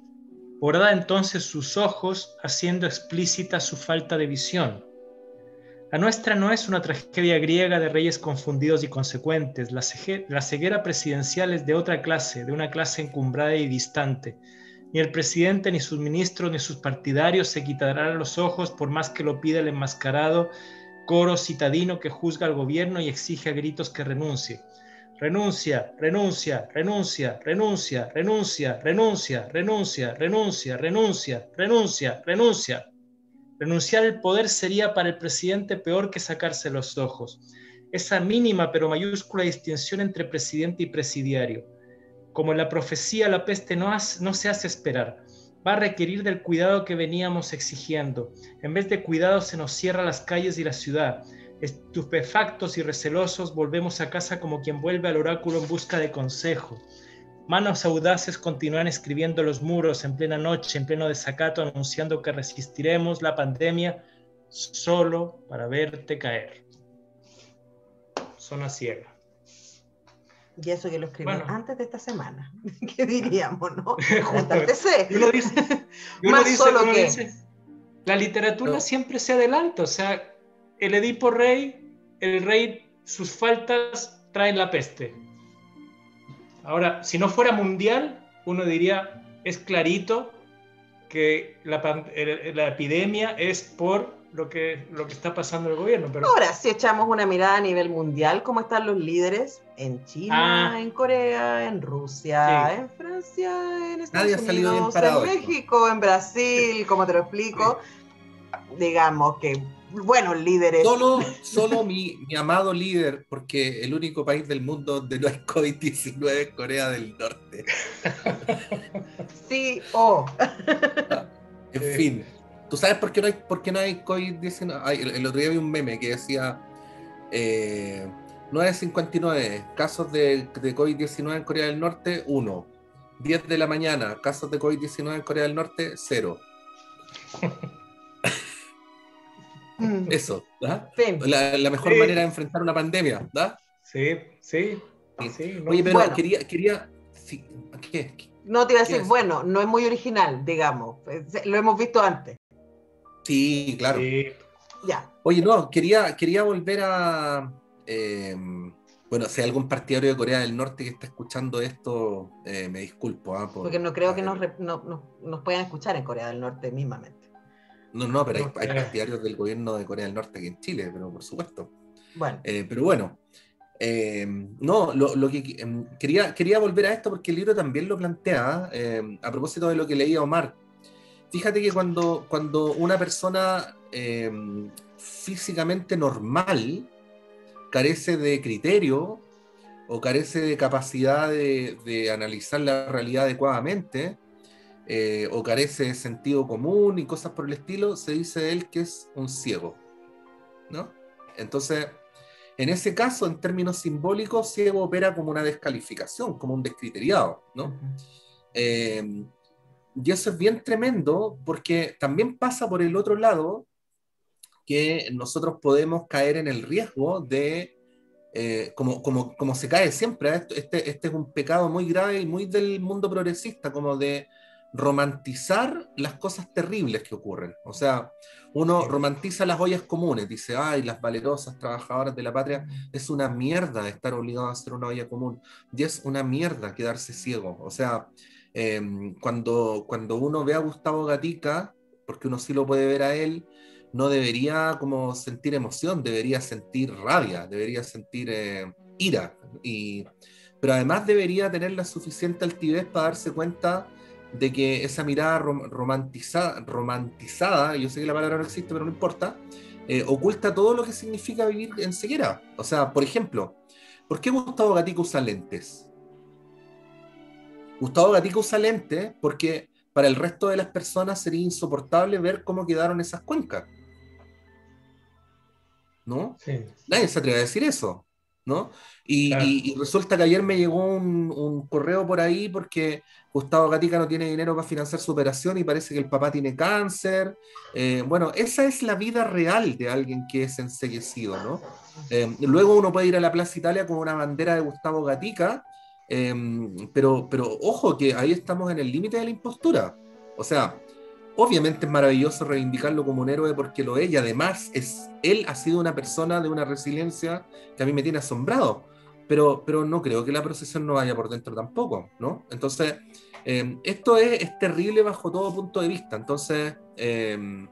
S4: Borda entonces sus ojos, haciendo explícita su falta de visión. La nuestra no es una tragedia griega de reyes confundidos y consecuentes. La, la ceguera presidencial es de otra clase, de una clase encumbrada y distante. Ni el presidente, ni sus ministros, ni sus partidarios se quitarán los ojos por más que lo pida el enmascarado coro citadino que juzga al gobierno y exige a gritos que renuncie. Renuncia, renuncia, renuncia, renuncia, renuncia, renuncia, renuncia, renuncia, renuncia, renuncia, renuncia. Renunciar al poder sería para el presidente peor que sacarse los ojos. Esa mínima pero mayúscula distinción entre presidente y presidiario. Como en la profecía, la peste no, no se hace esperar va a requerir del cuidado que veníamos exigiendo. En vez de cuidado se nos cierra las calles y la ciudad. Estupefactos y recelosos volvemos a casa como quien vuelve al oráculo en busca de consejo. Manos audaces continúan escribiendo los muros en plena noche, en pleno desacato, anunciando que resistiremos la pandemia solo para verte caer. Zona ciega.
S2: Y eso que lo escribí antes de esta semana. [LAUGHS] ¿Qué diríamos, no? [LAUGHS]
S4: Uno dice, uno dice, solo que... Dice, la literatura siempre se adelanta. O sea, el Edipo Rey, el rey, sus faltas traen la peste. Ahora, si no fuera mundial, uno diría, es clarito que la, la epidemia es por lo que, lo que está pasando el gobierno. Pero...
S2: Ahora, si echamos una mirada a nivel mundial, ¿cómo están los líderes en China, ah. en Corea, en Rusia, en Francia, en Estados Unidos, en México, en Brasil, como te lo explico? Digamos que buenos líderes.
S3: Solo, solo mi, mi amado líder, porque el único país del mundo donde no hay COVID-19 es Corea del Norte.
S2: Sí, o.
S3: En fin, ¿tú sabes por qué no hay, por qué no hay COVID-19? Ay, el, el otro día vi un meme que decía eh, 9.59, casos de, de COVID-19 en Corea del Norte, 1. 10 de la mañana, casos de COVID-19 en Corea del Norte, 0.
S2: Mm, [LAUGHS]
S3: Eso, ¿da?
S2: sí.
S3: La, la mejor
S4: Sí.
S3: manera de enfrentar una pandemia, ¿da?
S4: Sí, sí.
S3: Sí.
S4: sí, no.
S3: Oye, pero
S2: Bueno.
S3: quería, quería, sí, ¿qué?
S2: No te iba a decir,
S3: Yes.
S2: bueno, no es muy original, digamos. Lo hemos visto antes.
S3: Sí, claro.
S4: Sí.
S2: Ya.
S3: Oye, no, quería, quería volver a. eh, bueno, si hay algún partidario de Corea del Norte que está escuchando esto, eh, me disculpo. ah, por-
S2: Porque no creo que nos, re- no- no- nos puedan escuchar en Corea del Norte mismamente.
S3: No, no, pero hay, partidarios del gobierno de Corea del Norte aquí en Chile, pero por supuesto.
S2: Bueno,
S3: Eh, pero bueno, eh, no, lo, lo que em, quería, quería volver a esto porque el libro también lo plantea, eh, a propósito de lo que leía Omar. Fíjate que cuando, cuando una persona eh, físicamente normal carece de criterio o carece de capacidad de, de analizar la realidad adecuadamente, eh, o carece de sentido común y cosas por el estilo, se dice de él que es un ciego. ¿No? Entonces, en ese caso, en términos simbólicos, ciego opera como una descalificación, como un descriteriado, ¿no? Eh, y eso es bien tremendo porque también pasa por el otro lado que nosotros podemos caer en el riesgo de, eh, como, como, como se cae siempre, ¿eh? Este, este es un pecado muy grave y muy del mundo progresista, como de romantizar las cosas terribles que ocurren. O sea, uno romantiza las ollas comunes, dice, ay, las valerosas trabajadoras de la patria, es una mierda estar obligado a hacer una olla común, y es una mierda quedarse ciego. O sea, eh, cuando, cuando uno ve a Gustavo Gatica, porque uno sí lo puede ver a él, no debería como sentir emoción, debería sentir rabia, debería sentir eh, ira. Y, pero además debería tener la suficiente altivez para darse cuenta de que esa mirada rom- romantizada, romantizada, yo sé que la palabra no existe, pero no importa, eh, oculta todo lo que significa vivir en ceguera. O sea, por ejemplo, ¿por qué Gustavo Gatica usa lentes? Gustavo Gatica usa lentes porque para el resto de las personas sería insoportable ver cómo quedaron esas cuencas. ¿No?
S4: Sí.
S3: Nadie se atreve a decir eso, ¿no? Y,
S4: Claro.
S3: y- y resulta que ayer me llegó un, un correo por ahí porque Gustavo Gatica no tiene dinero para financiar su operación y parece que el papá tiene cáncer. Eh, bueno, esa es la vida real de alguien que es enseguecido, ¿no? Eh, luego uno puede ir a la Plaza Italia con una bandera de Gustavo Gatica, eh, pero, pero ojo que ahí estamos en el límite de la impostura. O sea, obviamente es maravilloso reivindicarlo como un héroe porque lo es y además es, él ha sido una persona de una resiliencia que a mí me tiene asombrado, pero, pero no creo que la procesión no vaya por dentro tampoco, ¿no? Entonces, eh, esto es, es terrible bajo todo punto de vista, entonces... eh,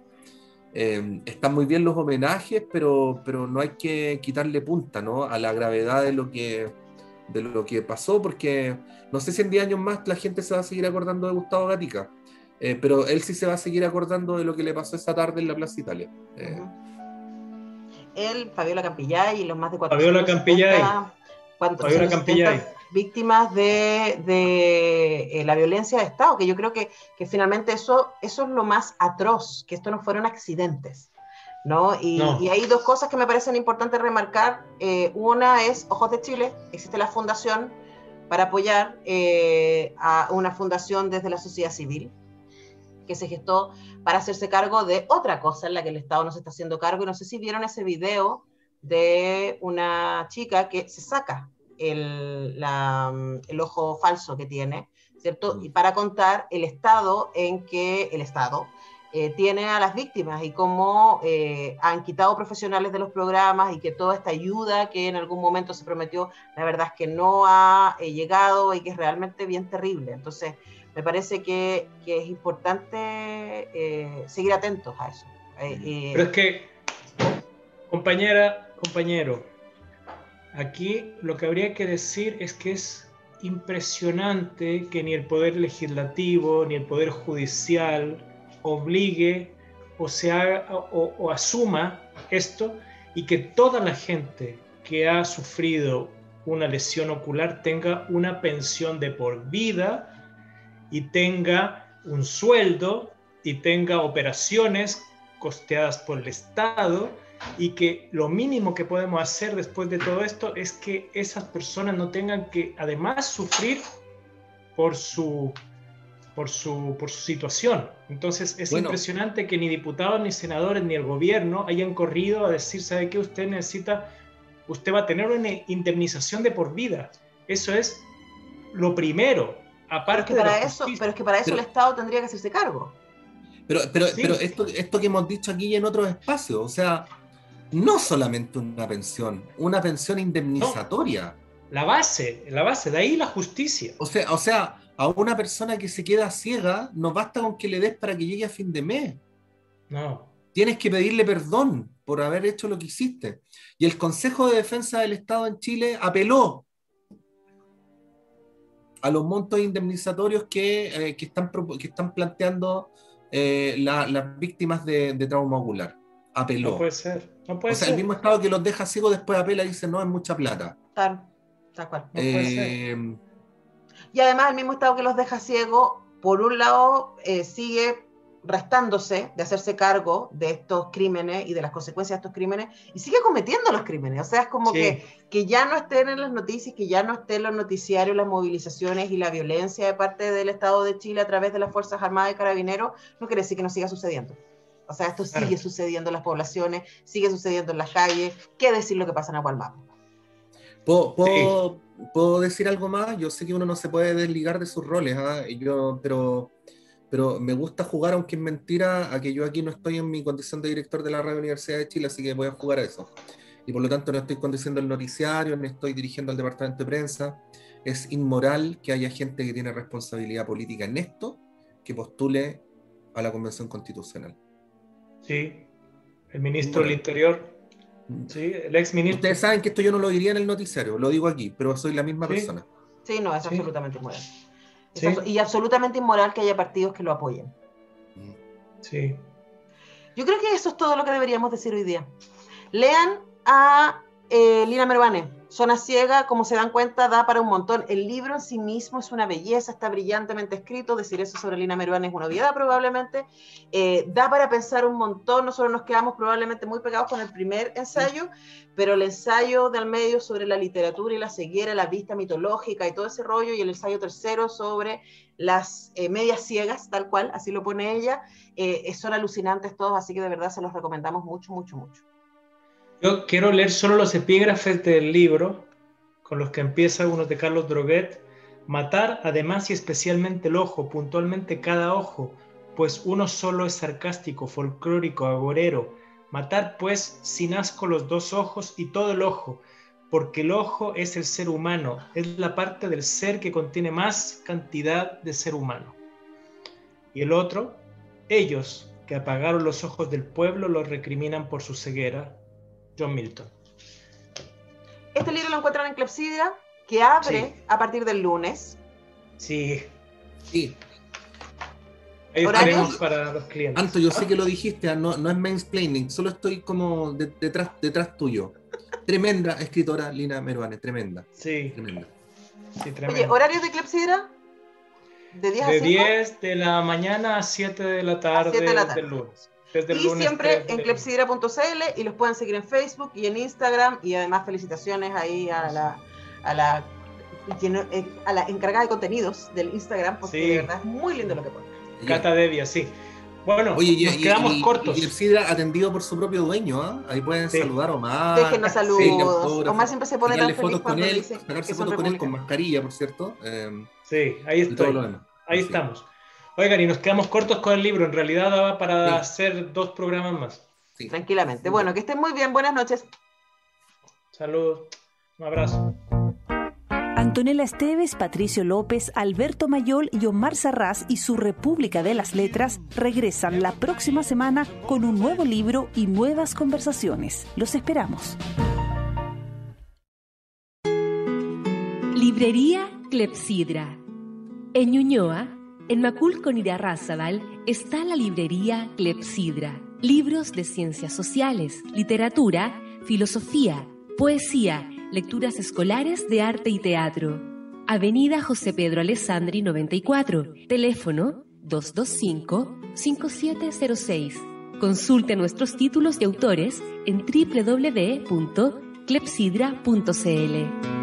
S3: eh, están muy bien los homenajes, pero, pero no hay que quitarle punta ¿no? a la gravedad de lo, que, de lo que pasó, porque no sé si en 10 años más la gente se va a seguir acordando de Gustavo Gatica, eh, pero él sí se va a seguir acordando de lo que le pasó esa tarde en la Plaza Italia. Eh,
S2: Él, Fabiola Campillay y los más de
S4: Fabiola
S2: 470,
S4: Campillay.
S2: 470
S4: Fabiola Campillay.
S2: víctimas de, de, eh, la violencia de Estado, que yo creo que, que finalmente eso, eso es lo más atroz, que esto no fueron accidentes. ¿no? Y,
S4: No.
S2: y hay dos cosas que me parecen importantes remarcar. Eh, una es Ojos de Chile, existe la fundación para apoyar eh, a una fundación desde la sociedad civil que se gestó para hacerse cargo de otra cosa en la que el Estado no se está haciendo cargo. Y no sé si vieron ese video de una chica que se saca el, la- el ojo falso que tiene, ¿cierto?
S3: Mm.
S2: Y para contar el estado en que el Estado eh, tiene a las víctimas y cómo eh, han quitado profesionales de los programas y que toda esta ayuda que en algún momento se prometió, la verdad es que no ha eh, llegado y que es realmente bien terrible. Entonces, me parece que, que es importante eh, seguir atentos a eso. Eh, eh,
S4: Pero es que, compañera, compañero, aquí lo que habría que decir es que es impresionante que ni el poder legislativo ni el poder judicial obligue o, se haga, o, asuma esto y que toda la gente que ha sufrido una lesión ocular tenga una pensión de por vida y tenga un sueldo y tenga operaciones costeadas por el Estado y que lo mínimo que podemos hacer después de todo esto es que esas personas no tengan que además sufrir por su, por su, por su situación. Entonces es impresionante que ni diputados, ni senadores, ni el gobierno hayan corrido a decir, ¿sabe qué? Usted necesita, usted va a tener una indemnización de por vida. Eso es lo primero. Aparte
S2: pero, para eso, pero es que para eso el Estado tendría que hacerse cargo.
S3: Pero, pero, pero esto, esto que hemos dicho aquí y en otros espacios, o sea, no solamente una pensión, una pensión indemnizatoria.
S4: la base, la base, de ahí la justicia.
S3: O sea, o sea, a una persona que se queda ciega no basta con que le des para que llegue a fin de mes.
S4: No.
S3: Tienes que pedirle perdón por haber hecho lo que hiciste. Y el Consejo de Defensa del Estado en Chile apeló a los montos indemnizatorios que, eh, están, que están planteando eh, las víctimas de, de trauma ocular. Apeló.
S4: No puede ser. No puede
S3: o sea, el mismo Estado que los deja ciegos después apela y dice, no, es mucha plata.
S2: Tal, tal cual.
S3: Eh,
S2: y además el mismo Estado que los deja ciegos, por un lado, eh, sigue restándose de hacerse cargo de estos crímenes y de las consecuencias de estos crímenes y sigue cometiendo los crímenes. O sea, es como que, que ya no estén en las noticias, que ya no estén los noticiarios, las movilizaciones y la violencia de parte del Estado de Chile a través de las Fuerzas Armadas y Carabineros, no quiere decir que no siga sucediendo. O sea, esto sigue sucediendo en las poblaciones, sigue sucediendo en las calles. ¿Qué decir lo que pasa en Agualmapo?
S3: ¿Puedo, ¿Puedo, decir algo más? Yo sé que uno no se puede desligar de sus roles, ¿ah? yo, pero, pero me gusta jugar, aunque es mentira, a que yo aquí no estoy en mi condición de director de la Radio Universidad de Chile, así que voy a jugar a eso. Y por lo tanto no estoy conduciendo el noticiario, no estoy dirigiendo el departamento de prensa. Es inmoral que haya gente que tiene responsabilidad política en esto que postule a la Convención Constitucional.
S4: Sí, el ministro del Interior. Mm. Sí, el ex ministro.
S3: Ustedes saben que esto yo no lo diría en el noticiario, lo digo aquí, pero soy la misma persona.
S2: Sí, no, es absolutamente y absolutamente inmoral que haya partidos que lo apoyen.
S4: Sí.
S2: Yo creo que eso es todo lo que deberíamos decir hoy día. Lean a eh, Lina Mervane, Zona Ciega, como se dan cuenta, da para un montón. El libro en sí mismo es una belleza, está brillantemente escrito. Decir eso sobre Lina Meruán es una obviedad, probablemente. Eh, da para pensar un montón. Nosotros nos quedamos probablemente muy pegados con el primer ensayo, pero el ensayo del medio sobre la literatura y la ceguera, la vista mitológica y todo ese rollo, y el ensayo tercero sobre las eh, medias ciegas, tal cual, así lo pone ella, eh, son alucinantes todos, así que de verdad se los recomendamos mucho, mucho, mucho.
S4: Yo quiero leer solo los epígrafes del libro, con los que empieza uno de Carlos Droguet. Matar, además y especialmente el ojo, puntualmente cada ojo, pues uno solo es sarcástico, folclórico, agorero. Matar, pues, sin asco los dos ojos y todo el ojo, porque el ojo es el ser humano, es la parte del ser que contiene más cantidad de ser humano. Y el otro, ellos, que apagaron los ojos del pueblo, los recriminan por su ceguera, John Milton.
S2: Este libro lo encuentran en Clepsidra, que abre a partir del lunes.
S4: Sí.
S3: Sí.
S4: Ahí para los clientes.
S3: Anto, yo sé que lo dijiste, ah, no, no es mansplaining, solo estoy como detrás, detrás tuyo. Tremenda escritora Lina Meruane, tremenda.
S4: Sí. Tremenda.
S2: Sí, Oye, ¿horarios de Clepsidra?
S4: ¿De 10 a 5? De 10 de la mañana a 7 de la tarde, 7 de la tarde. del lunes
S2: y siempre en clepsidra.cl y los pueden seguir en Facebook y en Instagram y además felicitaciones ahí a la, a la, eh, a la encargada de contenidos del Instagram porque de verdad es muy lindo lo que pone.
S4: Cata Devia, sí. Bueno, nos quedamos cortos.
S3: Y Clepsidra atendido por su propio dueño, ¿ah? ahí pueden saludar a Omar.
S2: Déjenos saludos. Omar siempre se pone tan feliz
S3: con él, sacarse fotos con él con mascarilla, por cierto.
S4: Eh, sí, ahí estoy. Ahí estamos. Oigan, y nos quedamos cortos con el libro. En realidad daba para hacer dos programas más.
S2: Tranquilamente. Bueno, que estén muy bien. Buenas noches.
S4: Saludos. Un abrazo.
S1: Antonella Esteves, Patricio López, Alberto Mayol y Omar Sarraz y su República de las Letras regresan la próxima semana con un nuevo libro y nuevas conversaciones. Los esperamos.
S6: Librería Clepsidra. En Ñuñoa en Macul con Irarrázaval está la librería Clepsidra Libros de ciencias sociales, literatura, filosofía, poesía, lecturas escolares de arte y teatro. Avenida José Pedro Alessandri 94, teléfono 225-5706. Consulte nuestros títulos y autores en www.clepsidra.cl.